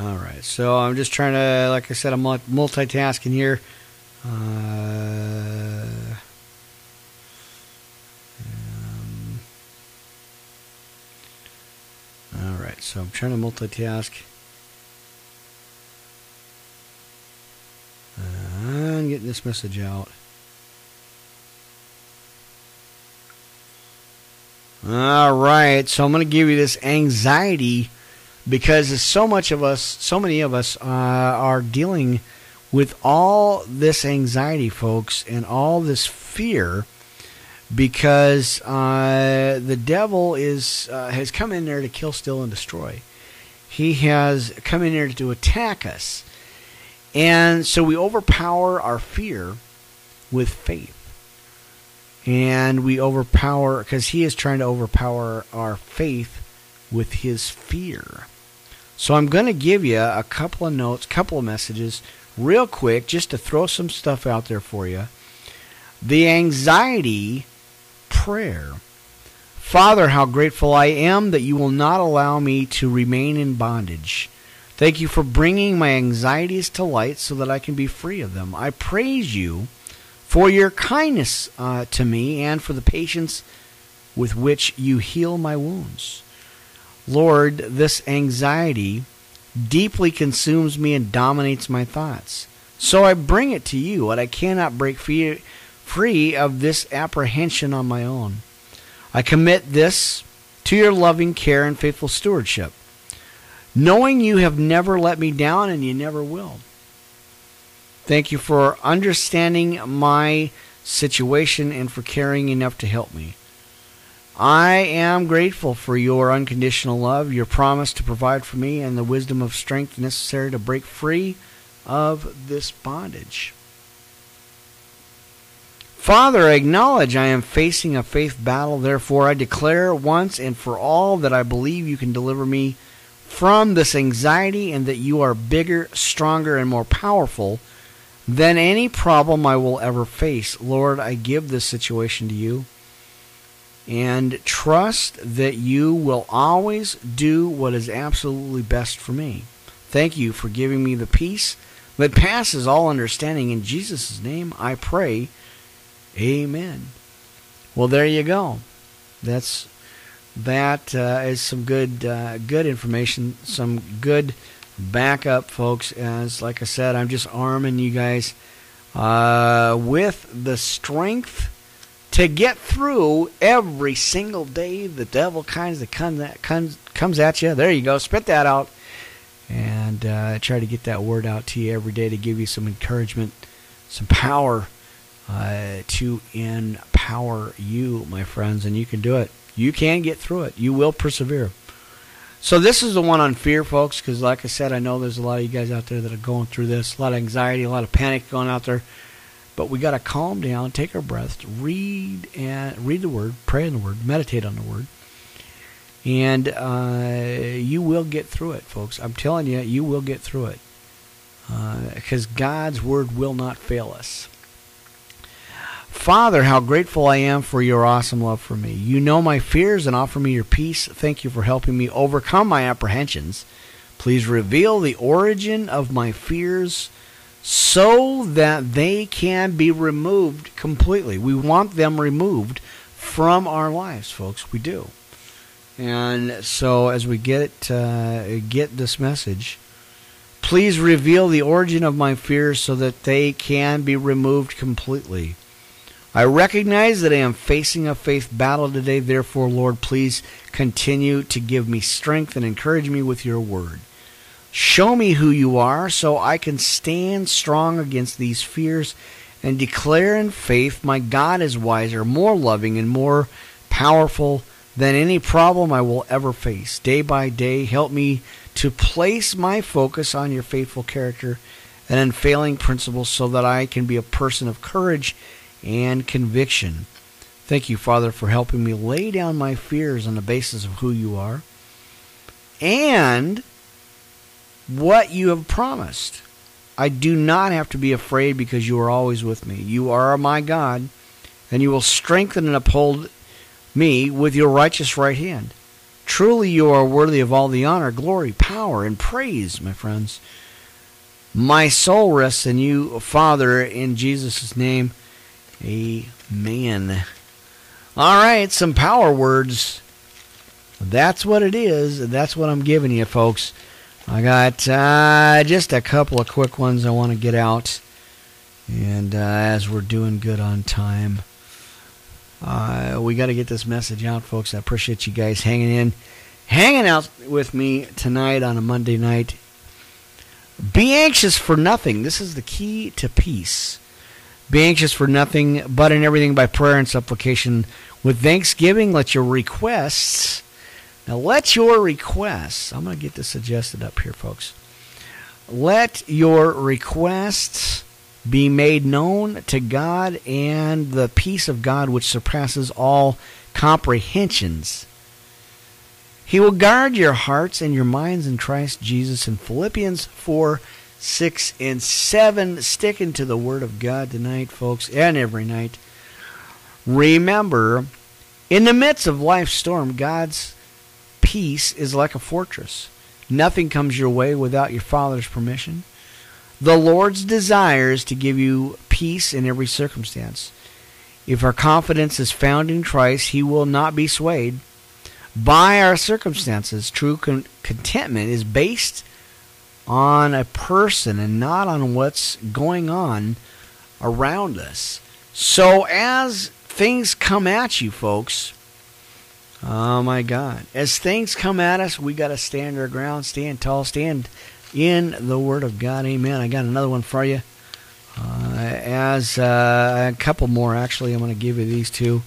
all right, so I'm just trying to, like I said, I'm multitasking here. Uh, all right, so I'm trying to multitask. And getting this message out. All right, so I'm going to give you this anxiety because so much of us, so many of us uh, are dealing with all this anxiety, folks, and all this fear because uh, the devil is uh, has come in there to kill, steal, and destroy. He has come in there to attack us, and so we overpower our fear with faith and we overpower because he is trying to overpower our faith with his fear. So I'm going to give you a couple of notes, couple of messages, real quick, just to throw some stuff out there for you. The anxiety prayer. Father, how grateful I am that you will not allow me to remain in bondage. Thank you for bringing my anxieties to light so that I can be free of them. I praise you for your kindness uh, to me and for the patience with which you heal my wounds. Lord, this anxiety deeply consumes me and dominates my thoughts. So I bring it to you, and I cannot break free of this apprehension on my own. I commit this to your loving care and faithful stewardship, knowing you have never let me down and you never will. Thank you for understanding my situation and for caring enough to help me. I am grateful for your unconditional love, your promise to provide for me, and the wisdom of strength necessary to break free of this bondage. Father, I acknowledge I am facing a faith battle. Therefore, I declare once and for all that I believe you can deliver me from this anxiety and that you are bigger, stronger, and more powerful than any problem I will ever face. Lord, I give this situation to you and trust that you will always do what is absolutely best for me. Thank you for giving me the peace that passes all understanding. In Jesus' name I pray. Amen. Well, there you go. That's that uh, is some good uh, good information, some good backup, folks. As like I said, I'm just arming you guys uh, with the strength to get through every single day the devil kinds of comes at, comes, comes at you. There you go. Spit that out. And uh, try to get that word out to you every day to give you some encouragement, some power uh, to empower you, my friends. And you can do it. You can get through it. You will persevere. So this is the one on fear, folks, because like I said, I know there's a lot of you guys out there that are going through this. A lot of anxiety, a lot of panic going out there. But we got to calm down, take our breaths, read and read the word, pray in the word, meditate on the word, and uh, you will get through it, folks. I'm telling you, you will get through it because uh, God's word will not fail us. Father, how grateful I am for your awesome love for me. You know my fears and offer me your peace. Thank you for helping me overcome my apprehensions. Please reveal the origin of my fears so that they can be removed completely. We want them removed from our lives, folks. We do. And so, as we get uh, get this message, please reveal the origin of my fears so that they can be removed completely. I recognize that I am facing a faith battle today. Therefore, Lord, please continue to give me strength and encourage me with your word. Show me who you are so I can stand strong against these fears and declare in faith my God is wiser, more loving, and more powerful than any problem I will ever face. Day by day, help me to place my focus on your faithful character and unfailing principles so that I can be a person of courage and conviction. Thank you, Father, for helping me lay down my fears on the basis of who you are and what you have promised. I do not have to be afraid because you are always with me. You are my God, and you will strengthen and uphold me with your righteous right hand. Truly, you are worthy of all the honor, glory, power, and praise, my friends. My soul rests in you, Father, in Jesus' name. Amen. All right, some power words. That's what it is. That's what I'm giving you, folks. I got uh, just a couple of quick ones I want to get out. And uh, as we're doing good on time, uh, we got to get this message out, folks. I appreciate you guys hanging in, hanging out with me tonight on a Monday night. Be anxious for nothing. This is the key to peace. Be anxious for nothing, but in everything by prayer and supplication. With thanksgiving, let your requests now, let your requests, I'm going to get this adjusted up here, folks. Let your requests be made known to God, and the peace of God, which surpasses all comprehensions. He will guard your hearts and your minds in Christ Jesus. In Philippians 4 6 and 7, sticking to the Word of God tonight, folks, and every night. Remember, In the midst of life's storm, God's peace is like a fortress. Nothing comes your way without your Father's permission. The Lord's desire is to give you peace in every circumstance. If our confidence is found in Christ, He will not be swayed by our circumstances. True con- contentment is based on a person and not on what's going on around us. So, as things come at you, folks, oh my God, as things come at us, we got to stand our ground, stand tall, stand in the Word of God. Amen. I got another one for you. Uh, as uh, a couple more, actually, I'm going to give you these two.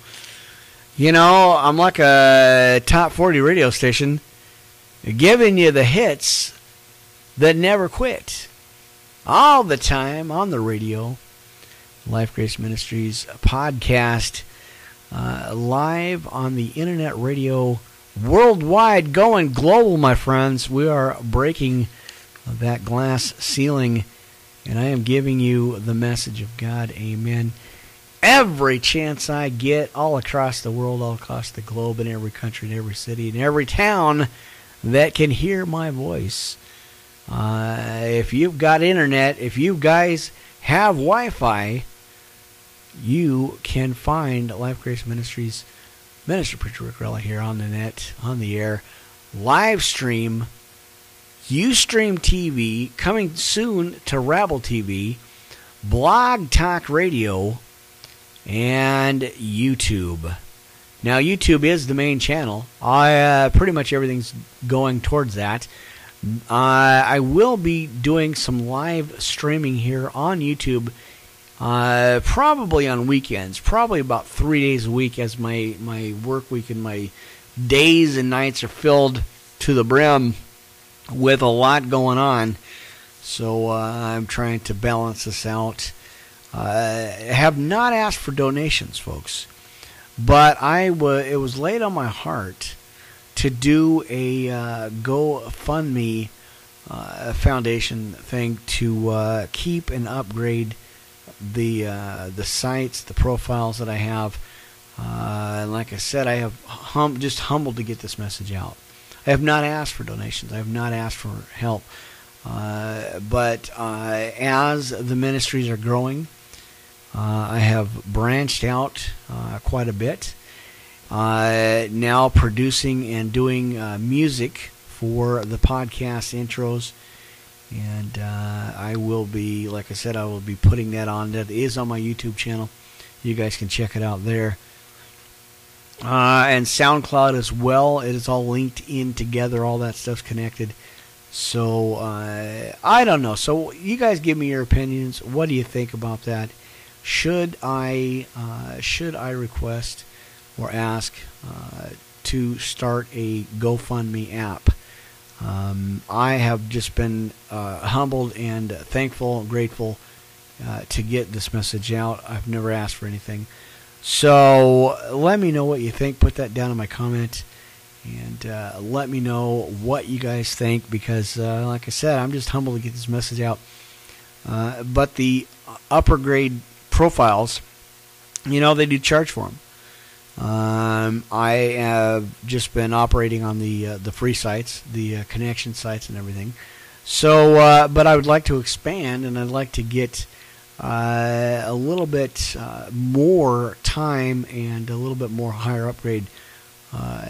You know, I'm like a top 40 radio station giving you the hits that never quit. All the time on the radio. Life Grace Ministries podcast uh, live on the internet radio worldwide, going global, my friends. We are breaking that glass ceiling, and I am giving you the message of God. Amen. Every chance I get, all across the world, all across the globe, in every country, in every city, in every town that can hear my voice. Uh, if you've got internet, if you guys have Wi Fi, you can find Life Grace Ministries Minister Preacher Rick Rella here on the net, on the air, live stream Ustream TV, coming soon to Rabble TV, Blog Talk Radio, and YouTube. Now, YouTube is the main channel. I uh, pretty much everything's going towards that. Uh, I will be doing some live streaming here on YouTube, uh, probably on weekends, probably about three days a week, as my my work week and my days and nights are filled to the brim with a lot going on. So uh, I'm trying to balance this out. Uh, I have not asked for donations, folks, but I w- it was laid on my heart to do a uh, GoFundMe uh, foundation thing to uh, keep and upgrade the uh, the sites, the profiles that I have. Uh, and like I said, I have hum- just humbled to get this message out. I have not asked for donations. I have not asked for help. Uh, but uh, as the ministries are growing, I have branched out quite a bit. Uh, now producing and doing uh, music for the podcast intros. And I will be, like I said, I will be putting that on. That is on my YouTube channel. You guys can check it out there uh, and SoundCloud as well. It is all linked in together. All that stuff's connected. So uh, I don't know. So you guys give me your opinions. What do you think about that? Should I uh, should I request or ask uh, to start a GoFundMe app? Um, I have just been uh, humbled and thankful, and grateful uh, to get this message out. I've never asked for anything. So let me know what you think. Put that down in my comment. And uh, let me know what you guys think because, uh, like I said, I'm just humbled to get this message out. Uh, but the upper grade profiles, you know, they do charge for them. Um, I have just been operating on the uh, the free sites, the uh, connection sites, and everything. So, uh, but I would like to expand, and I'd like to get uh, a little bit uh, more time and a little bit more higher upgrade uh,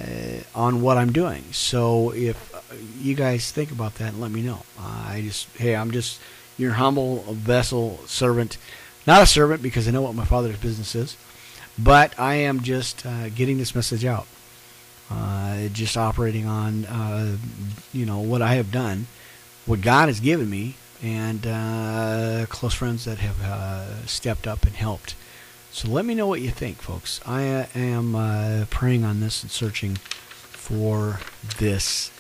on what I'm doing. So if you guys think about that, let me know. I just hey, I'm just your humble vessel servant, not a servant because I know what my father's business is, but I am just uh, getting this message out. Uh, just operating on uh, you know what I have done, what God has given me and uh, close friends that have uh, stepped up and helped. So let me know what you think, folks. I uh, am praying on this and searching for this.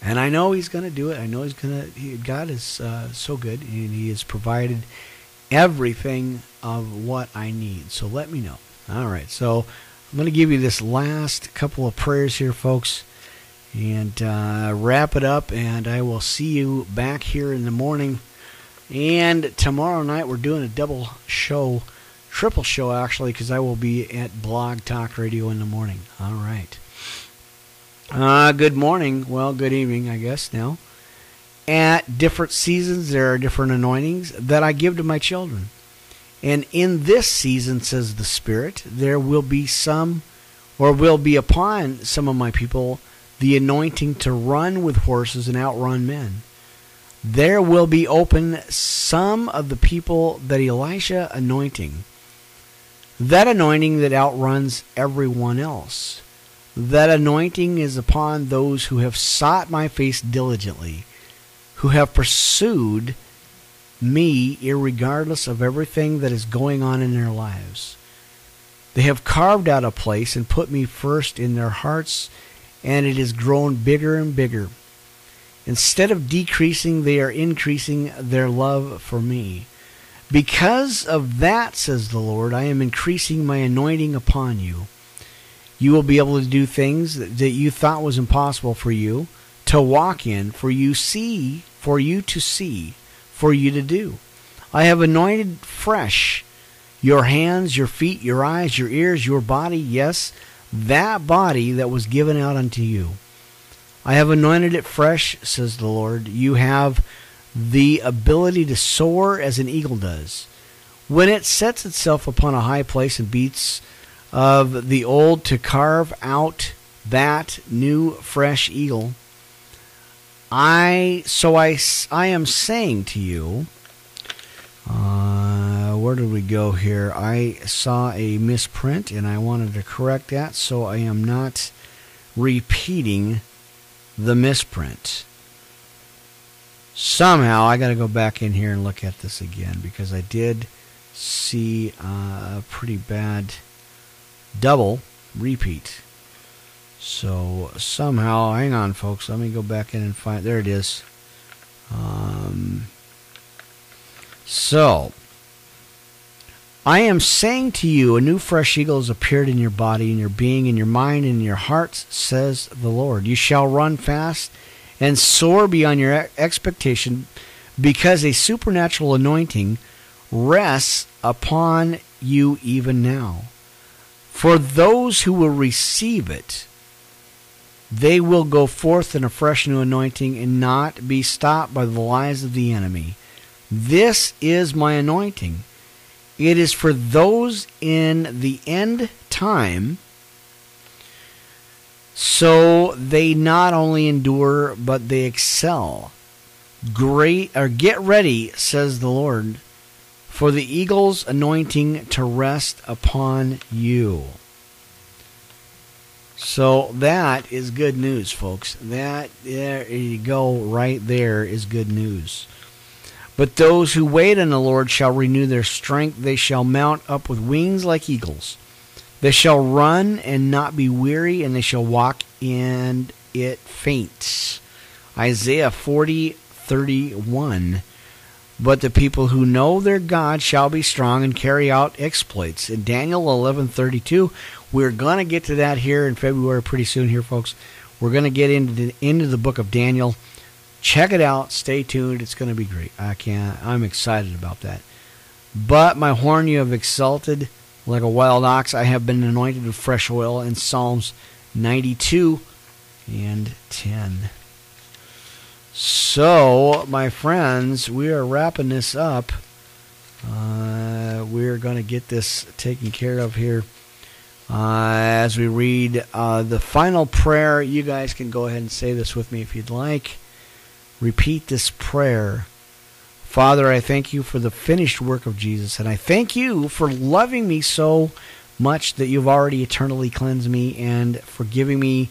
And I know He's going to do it. I know He's going to. He, God is uh, so good, and He has provided everything of what I need. So let me know. All right. So I'm going to give you this last couple of prayers here, folks and uh, wrap it up. And I will see you back here in the morning. And tomorrow night, we're doing a double show triple show actually because I will be at Blog Talk Radio in the morning. All right. Uh, good morning. Well, good evening, I guess now. At different seasons, there are different anointings that I give to my children. And in this season, says the Spirit, there will be some, or will be upon some of my people, the anointing to run with horses and outrun men. There will be open some of the people that Elisha anointing that anointing that outruns everyone else. That anointing is upon those who have sought my face diligently, who have pursued me regardless of everything that is going on in their lives. They have carved out a place and put me first in their hearts, and it has grown bigger and bigger. Instead of decreasing, they are increasing their love for me. Because of that, says the Lord, I am increasing my anointing upon you. You will be able to do things that you thought was impossible for you to walk in, for you see, for you to see, for you to do. I have anointed fresh your hands, your feet, your eyes, your ears, your body, yes, that body that was given out unto you. I have anointed it fresh, says the Lord. You have the ability to soar as an eagle does. When it sets itself upon a high place and beats of the old to carve out that new fresh eagle, I so I I am saying to you, uh, where did we go here? I saw a misprint and I wanted to correct that, so I am not repeating the misprint somehow I got to go back in here and look at this again because I did see a pretty bad double repeat. So somehow, hang on, folks. Let me go back in and find. There it is. Um, so I am saying to you, a new fresh eagle has appeared in your body, in your being, in your mind, in your hearts, says the Lord. You shall run fast and soar beyond your expectation because a supernatural anointing rests upon you even now. For those who will receive it, they will go forth in a fresh new anointing and not be stopped by the lies of the enemy. This is my anointing. It is for those in the end time so they not only endure, but they excel. Great or get ready, says the Lord, for the eagle's anointing to rest upon you. So that is good news, folks. That there you go, right there is good news. But those who wait on the Lord shall renew their strength. They shall mount up with wings like eagles. They shall run and not be weary, and they shall walk and it faints. Isaiah 40, 31. But the people who know their God shall be strong and carry out exploits. In Daniel 11:32, we're going to get to that here in February pretty soon here folks. We're going to get into the, the book of Daniel. Check it out. Stay tuned. It's going to be great. I can't I'm excited about that. But my horn you have exalted like a wild ox, I have been anointed with fresh oil in Psalms 92 and 10. So, my friends, we are wrapping this up. Uh, we're going to get this taken care of here. Uh, as we read uh, the final prayer, you guys can go ahead and say this with me if you'd like. Repeat this prayer Father, I thank you for the finished work of Jesus, and I thank you for loving me so much that you've already eternally cleansed me and forgiving me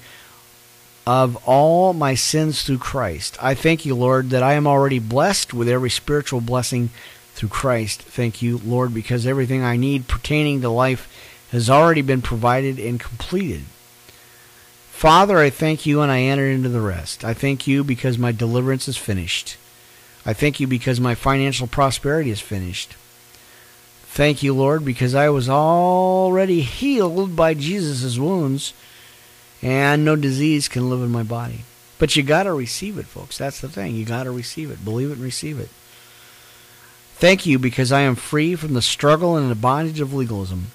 of all my sins through Christ. I thank you, Lord, that I am already blessed with every spiritual blessing through Christ. Thank you, Lord, because everything I need pertaining to life has already been provided and completed. Father, I thank you and I enter into the rest. I thank you because my deliverance is finished. I thank you because my financial prosperity is finished. Thank you, Lord, because I was already healed by Jesus' wounds, and no disease can live in my body. But you got to receive it, folks. That's the thing. You got to receive it. Believe it and receive it. Thank you because I am free from the struggle and the bondage of legalism.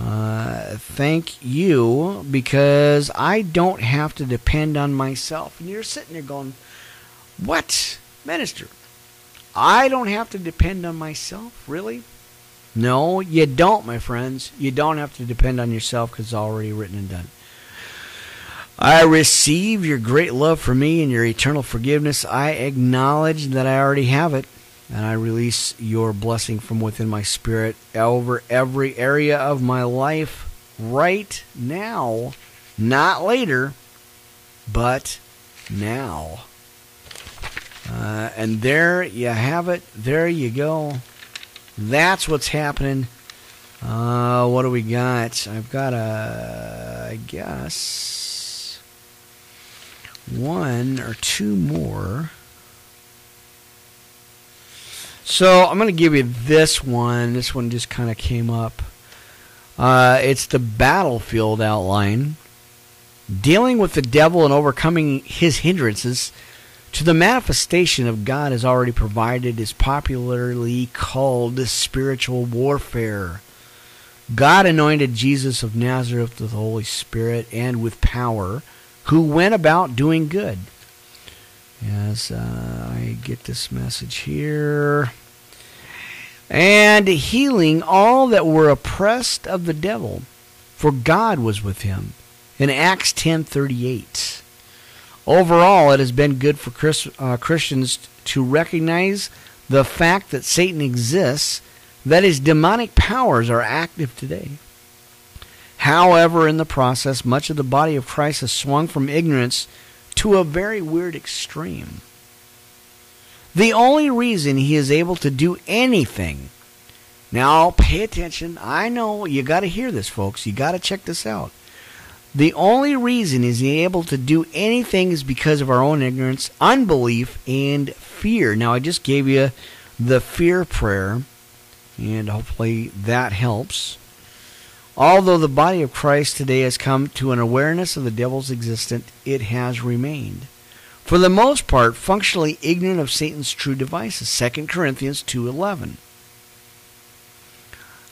Uh, thank you because I don't have to depend on myself. And you're sitting there going, What, minister? I don't have to depend on myself? Really? No, you don't, my friends. You don't have to depend on yourself because it's already written and done. I receive your great love for me and your eternal forgiveness. I acknowledge that I already have it, and I release your blessing from within my spirit over every area of my life right now, not later, but now. Uh, and there you have it. There you go. That's what's happening. Uh, what do we got? I've got a, I guess, one or two more. So I'm going to give you this one. This one just kind of came up. Uh, it's the battlefield outline. Dealing with the devil and overcoming his hindrances to the manifestation of God has already provided is popularly called spiritual warfare. God anointed Jesus of Nazareth with the Holy Spirit and with power, who went about doing good. As uh, I get this message here. And healing all that were oppressed of the devil, for God was with him. In Acts 10:38. Overall, it has been good for Chris, uh, Christians to recognize the fact that Satan exists, that his demonic powers are active today. However, in the process, much of the body of Christ has swung from ignorance to a very weird extreme. The only reason he is able to do anything. Now, pay attention. I know you got to hear this, folks. You got to check this out. The only reason he's able to do anything is because of our own ignorance, unbelief, and fear. Now, I just gave you the fear prayer, and hopefully that helps. Although the body of Christ today has come to an awareness of the devil's existence, it has remained, for the most part, functionally ignorant of Satan's true devices. 2 Corinthians 2.11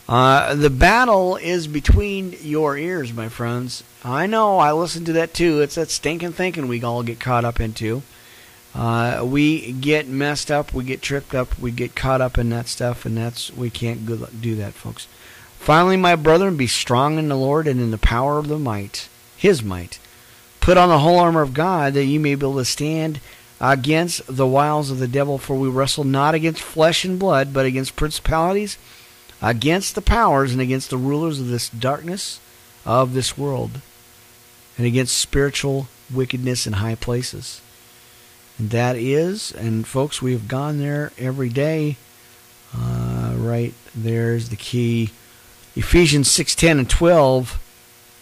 uh, the battle is between your ears, my friends. I know, I listen to that too. It's that stinking thinking we all get caught up into. Uh, we get messed up, we get tripped up, we get caught up in that stuff, and that's we can't do that, folks. Finally, my brethren, be strong in the Lord and in the power of the might, His might. Put on the whole armor of God that you may be able to stand against the wiles of the devil. For we wrestle not against flesh and blood, but against principalities against the powers and against the rulers of this darkness of this world, and against spiritual wickedness in high places. And that is, and folks, we have gone there every day. Uh, right there's the key. Ephesians 6:10 and 12.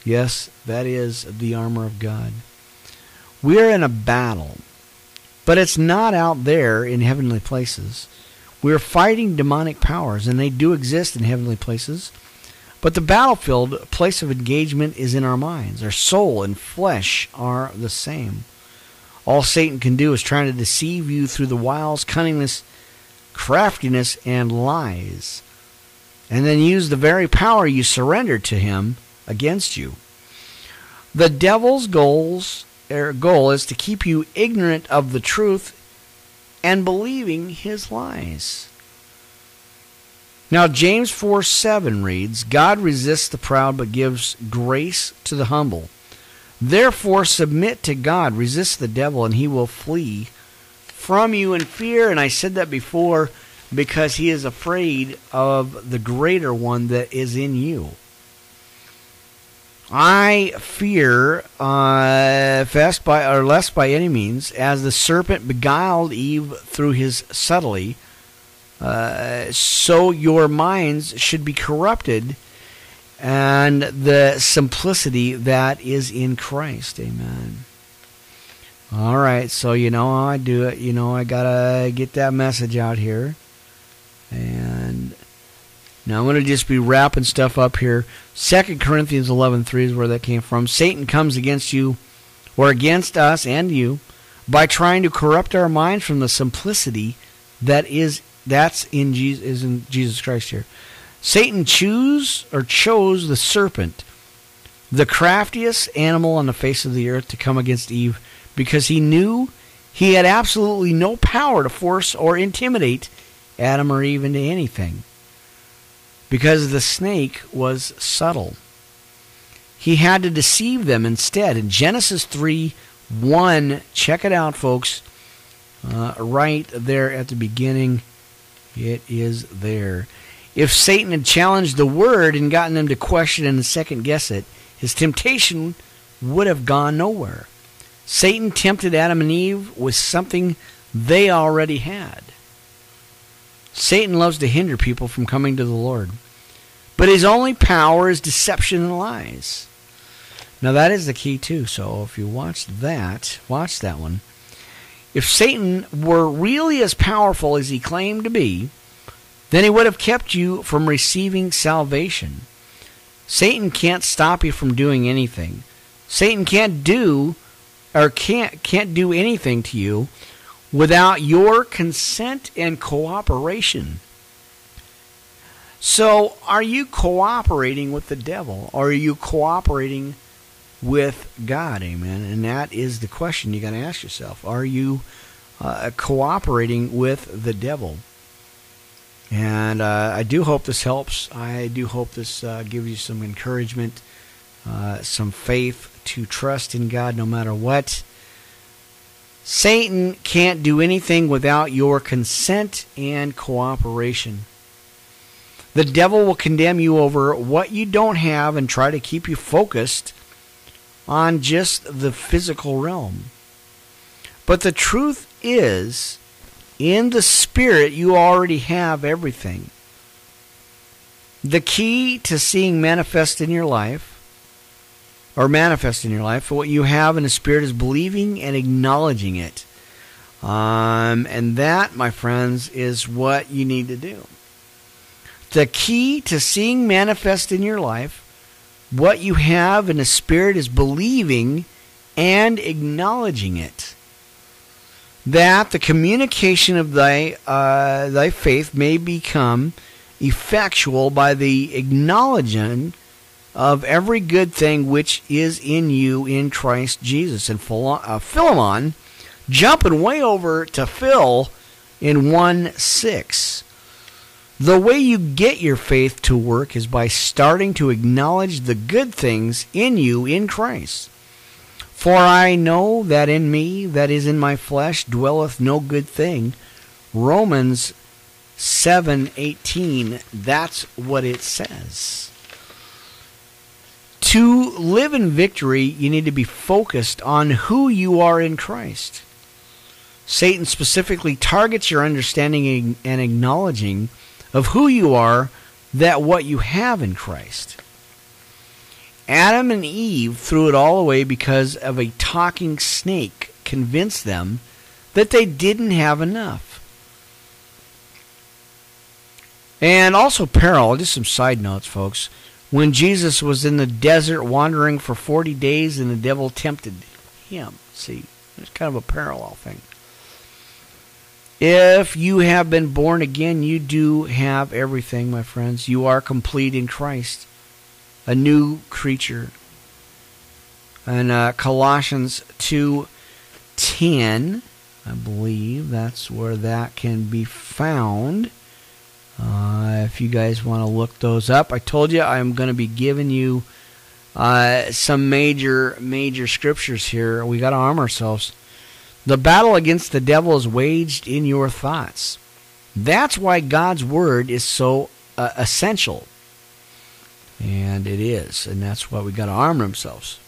Yes, that is the armor of God. We're in a battle, but it's not out there in heavenly places. We're fighting demonic powers, and they do exist in heavenly places. But the battlefield, place of engagement, is in our minds. Our soul and flesh are the same. All Satan can do is try to deceive you through the wiles, cunningness, craftiness, and lies, and then use the very power you surrendered to him against you. The devil's goals, er, goal is to keep you ignorant of the truth and believing his lies. Now, James 4 7 reads, God resists the proud but gives grace to the humble. Therefore, submit to God, resist the devil, and he will flee from you in fear. And I said that before because he is afraid of the greater one that is in you. I fear, uh, by or less by any means, as the serpent beguiled Eve through his subtlety, uh, so your minds should be corrupted, and the simplicity that is in Christ. Amen. All right, so you know how I do it. You know I gotta get that message out here, and now I'm going to just be wrapping stuff up here. Second Corinthians 11:3 is where that came from. Satan comes against you or against us and you by trying to corrupt our minds from the simplicity that is that's in Jesus is in Jesus Christ here. Satan chose or chose the serpent, the craftiest animal on the face of the earth, to come against Eve because he knew he had absolutely no power to force or intimidate Adam or even to anything. Because the snake was subtle. He had to deceive them instead. In Genesis 3 1, check it out, folks. Uh, right there at the beginning, it is there. If Satan had challenged the word and gotten them to question and second guess it, his temptation would have gone nowhere. Satan tempted Adam and Eve with something they already had. Satan loves to hinder people from coming to the Lord. But his only power is deception and lies. Now that is the key too. So if you watch that, watch that one. If Satan were really as powerful as he claimed to be, then he would have kept you from receiving salvation. Satan can't stop you from doing anything. Satan can't do or can't can't do anything to you without your consent and cooperation. So, are you cooperating with the devil or are you cooperating with God? Amen. And that is the question you got to ask yourself. Are you uh, cooperating with the devil? And uh, I do hope this helps. I do hope this uh, gives you some encouragement, uh, some faith to trust in God no matter what. Satan can't do anything without your consent and cooperation. The devil will condemn you over what you don't have and try to keep you focused on just the physical realm. But the truth is, in the spirit, you already have everything. The key to seeing manifest in your life or manifest in your life. What you have in the Spirit is believing and acknowledging it. Um, and that, my friends, is what you need to do. The key to seeing manifest in your life, what you have in the Spirit is believing and acknowledging it. That the communication of thy, uh, thy faith may become effectual by the acknowledging of every good thing which is in you in Christ Jesus. And uh, Philemon, jumping way over to Phil in 1 6. The way you get your faith to work is by starting to acknowledge the good things in you in Christ. For I know that in me, that is in my flesh, dwelleth no good thing. Romans 7:18 that's what it says. To live in victory, you need to be focused on who you are in Christ. Satan specifically targets your understanding and acknowledging of who you are, that what you have in Christ. Adam and Eve threw it all away because of a talking snake convinced them that they didn't have enough. And also, peril, just some side notes, folks when Jesus was in the desert wandering for 40 days and the devil tempted him. See, it's kind of a parallel thing. If you have been born again, you do have everything, my friends. You are complete in Christ, a new creature. And uh, Colossians 2:10, I believe that's where that can be found. Uh, if you guys want to look those up, I told you I'm going to be giving you uh, some major, major scriptures here. We got to arm ourselves. The battle against the devil is waged in your thoughts. That's why God's word is so uh, essential. And it is. And that's why we got to arm ourselves.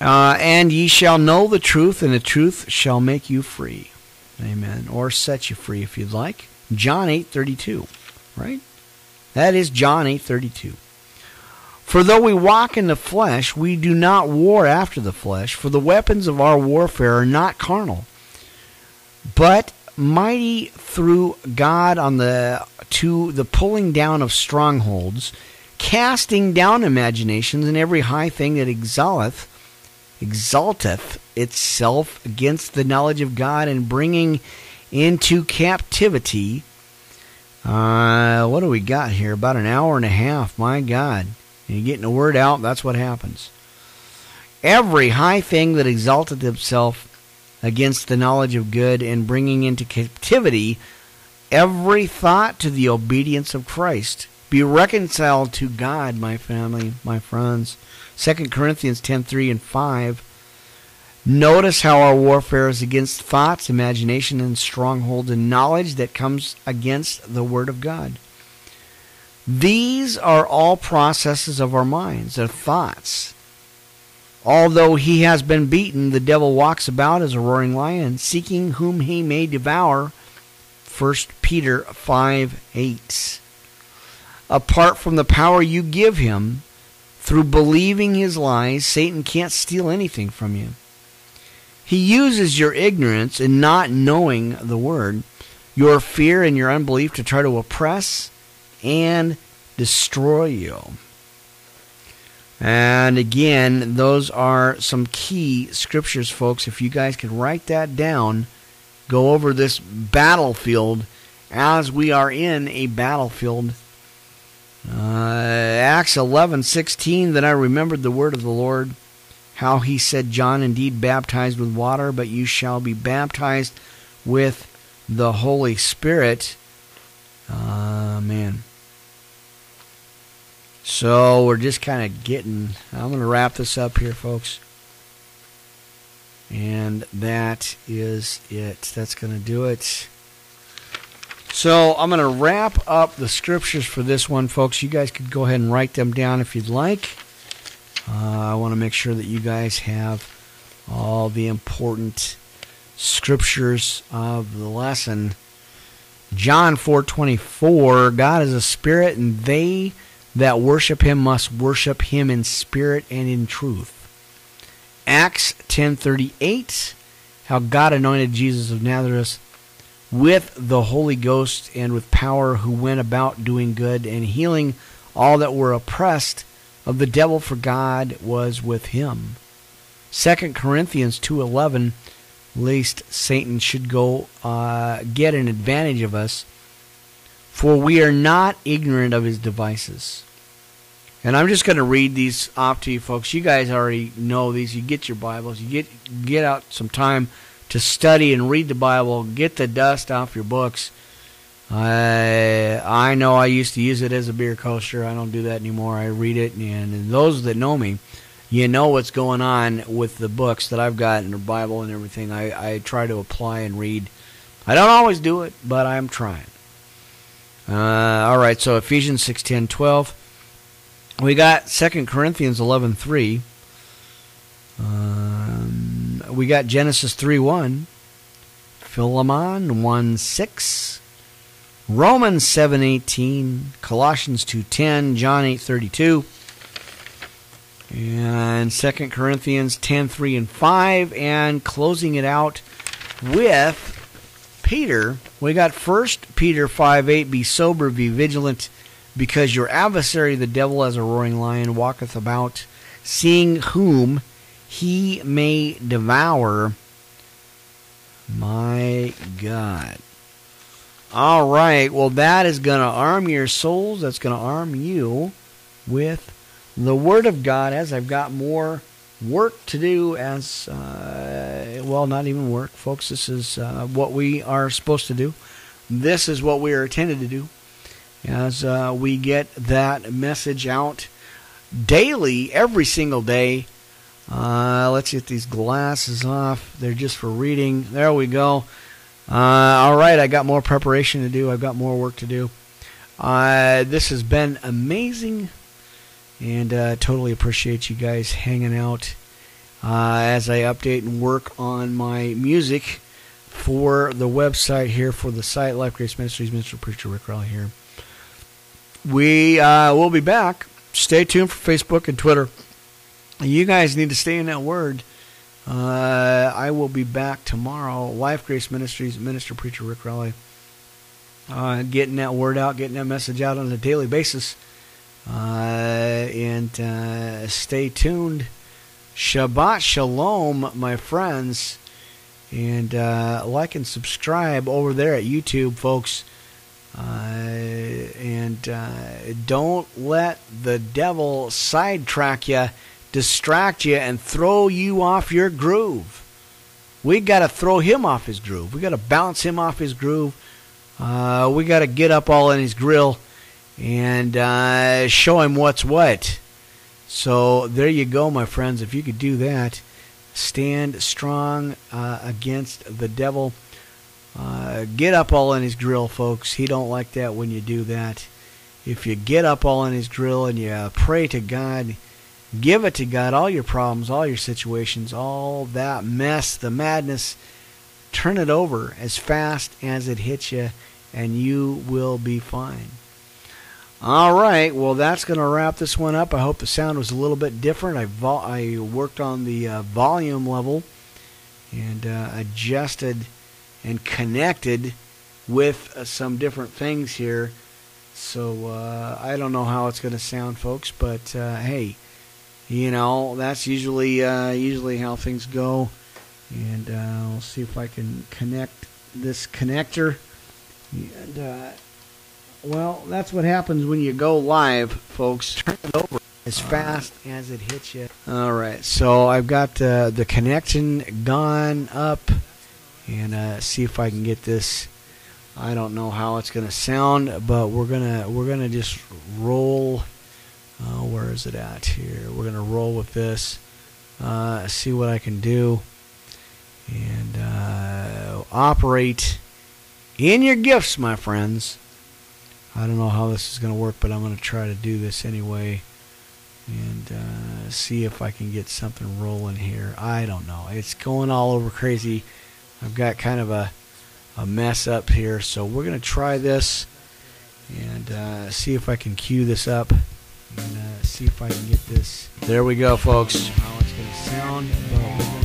Uh, and ye shall know the truth, and the truth shall make you free. Amen. Or set you free if you'd like. John 8:32, right? That is John 8:32. For though we walk in the flesh, we do not war after the flesh, for the weapons of our warfare are not carnal, but mighty through God on the to the pulling down of strongholds, casting down imaginations and every high thing that exalteth exalteth itself against the knowledge of God and bringing into captivity. Uh, what do we got here? About an hour and a half. My God. And you're getting the word out, that's what happens. Every high thing that exalted itself against the knowledge of good and bringing into captivity every thought to the obedience of Christ. Be reconciled to God, my family, my friends. 2 Corinthians 10 3 and 5. Notice how our warfare is against thoughts, imagination, and strongholds and knowledge that comes against the Word of God. These are all processes of our minds, our thoughts. Although he has been beaten, the devil walks about as a roaring lion, seeking whom he may devour. 1 Peter 5 8. Apart from the power you give him, through believing his lies, Satan can't steal anything from you. He uses your ignorance and not knowing the word, your fear and your unbelief to try to oppress and destroy you. And again, those are some key scriptures, folks. If you guys can write that down, go over this battlefield as we are in a battlefield. Uh, Acts eleven sixteen. Then I remembered the word of the Lord how he said, John indeed baptized with water, but you shall be baptized with the Holy Spirit. Amen. So we're just kind of getting. I'm going to wrap this up here, folks. And that is it. That's going to do it. So I'm going to wrap up the scriptures for this one, folks. You guys could go ahead and write them down if you'd like. Uh, I want to make sure that you guys have all the important scriptures of the lesson. John 4:24 God is a spirit and they that worship him must worship him in spirit and in truth. Acts 10:38 how God anointed Jesus of Nazareth with the Holy Ghost and with power who went about doing good and healing all that were oppressed of the devil for God was with him. 2 Corinthians 2:11 least Satan should go uh, get an advantage of us for we are not ignorant of his devices. And I'm just going to read these off to you folks. You guys already know these. You get your Bibles. You get get out some time to study and read the Bible. Get the dust off your books I I know I used to use it as a beer coaster. I don't do that anymore. I read it, and, and those that know me, you know what's going on with the books that I've got and the Bible and everything. I, I try to apply and read. I don't always do it, but I'm trying. Uh, all right, so Ephesians 6, 10, 12. We got 2 Corinthians 11, 3. Um, we got Genesis 3, 1. Philemon 1, 6. Romans 7:18, Colossians 2:10, John 8:32, and 2 Corinthians 10:3 and 5 and closing it out with Peter, we got 1 Peter 5:8, be sober, be vigilant, because your adversary the devil as a roaring lion walketh about seeing whom he may devour. My God. All right. Well, that is going to arm your souls. That's going to arm you with the Word of God as I've got more work to do as uh, well not even work folks. This is uh, what we are supposed to do. This is what we are intended to do as uh, we get that message out daily every single day. Uh, let's get these glasses off. They're just for reading. There we go uh, all right, I got more preparation to do. I've got more work to do. Uh, this has been amazing, and uh, totally appreciate you guys hanging out uh, as I update and work on my music for the website here for the site Life Grace Ministries. Minister Preacher Rick Rowley here. We uh, will be back. Stay tuned for Facebook and Twitter. You guys need to stay in that word. Uh, I will be back tomorrow. Life Grace Ministries, Minister Preacher Rick Rowley. Uh, getting that word out, getting that message out on a daily basis. Uh, and uh, stay tuned. Shabbat Shalom, my friends. And uh, like and subscribe over there at YouTube, folks. Uh, and don't let the devil sidetrack you, distract you, and throw you off your groove. We got to throw him off his groove. We got to bounce him off his groove. Uh, we got to get up all in his grill and uh, show him what's what. So there you go, my friends. If you could do that, stand strong uh, against the devil. Uh, get up all in his grill, folks. He don't like that when you do that. If you get up all in his grill and you pray to God, give it to God, all your problems, all your situations, all that mess, the madness, turn it over as fast as it hits you, and you will be fine. All right, well, that's going to wrap this one up. I hope the sound was a little bit different. I, vo- I worked on the uh, volume level and uh, adjusted and connected with uh, some different things here. So uh, I don't know how it's going to sound, folks, but uh, hey, you know that's usually uh, usually how things go. And we'll see if I can connect this connector. And uh, well, that's what happens when you go live, folks. Turn it over as fast as it hits you. All right, so I've got uh, the connection gone up, and uh, see if I can get this. I don't know how it's going to sound, but we're gonna we're gonna just roll. Uh, where is it at here? We're gonna roll with this. Uh, see what I can do, and uh, operate in your gifts, my friends. I don't know how this is going to work, but I'm going to try to do this anyway and uh, see if I can get something rolling here. I don't know. It's going all over crazy. I've got kind of a, a mess up here, so we're going to try this and uh, see if I can cue this up and uh, see if I can get this. There we go, folks. how it's going to sound,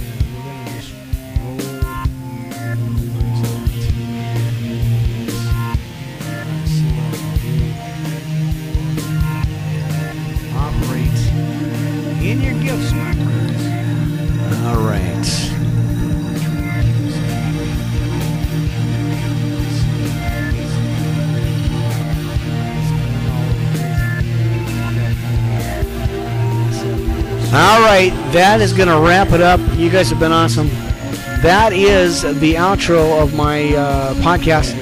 All right, that is going to wrap it up. You guys have been awesome. That is the outro of my uh, podcast.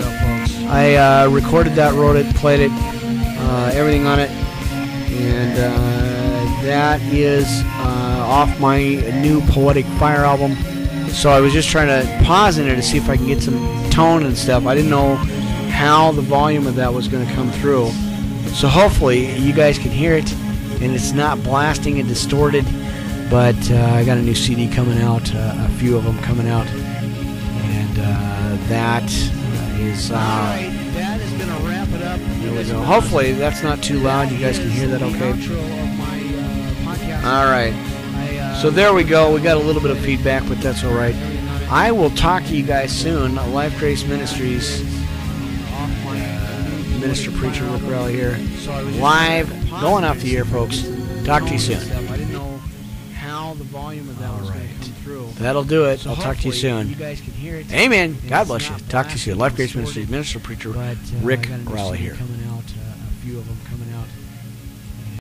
I uh, recorded that, wrote it, played it, uh, everything on it, and uh, that is uh, off my new Poetic Fire album. So I was just trying to pause in it to see if I can get some tone and stuff. I didn't know how the volume of that was going to come through. So hopefully you guys can hear it and it's not blasting and distorted. But uh, I got a new CD coming out, uh, a few of them coming out, and uh, that is. Hopefully that's not too loud. You guys can hear that okay. All right. So there we go. We got a little bit of feedback, but that's all right. I will talk to you guys soon. Life Grace Ministries, Minister Preacher Rick Rowley here, live, going off the air, folks. Talk to you soon. I didn't know how the volume of that was going to come through. That'll do it. I'll talk to you soon. You guys can hear it. Amen. God bless you. Talk to you soon. Life Grace Ministries, Minister Preacher uh, Rick Rowley here. Uh,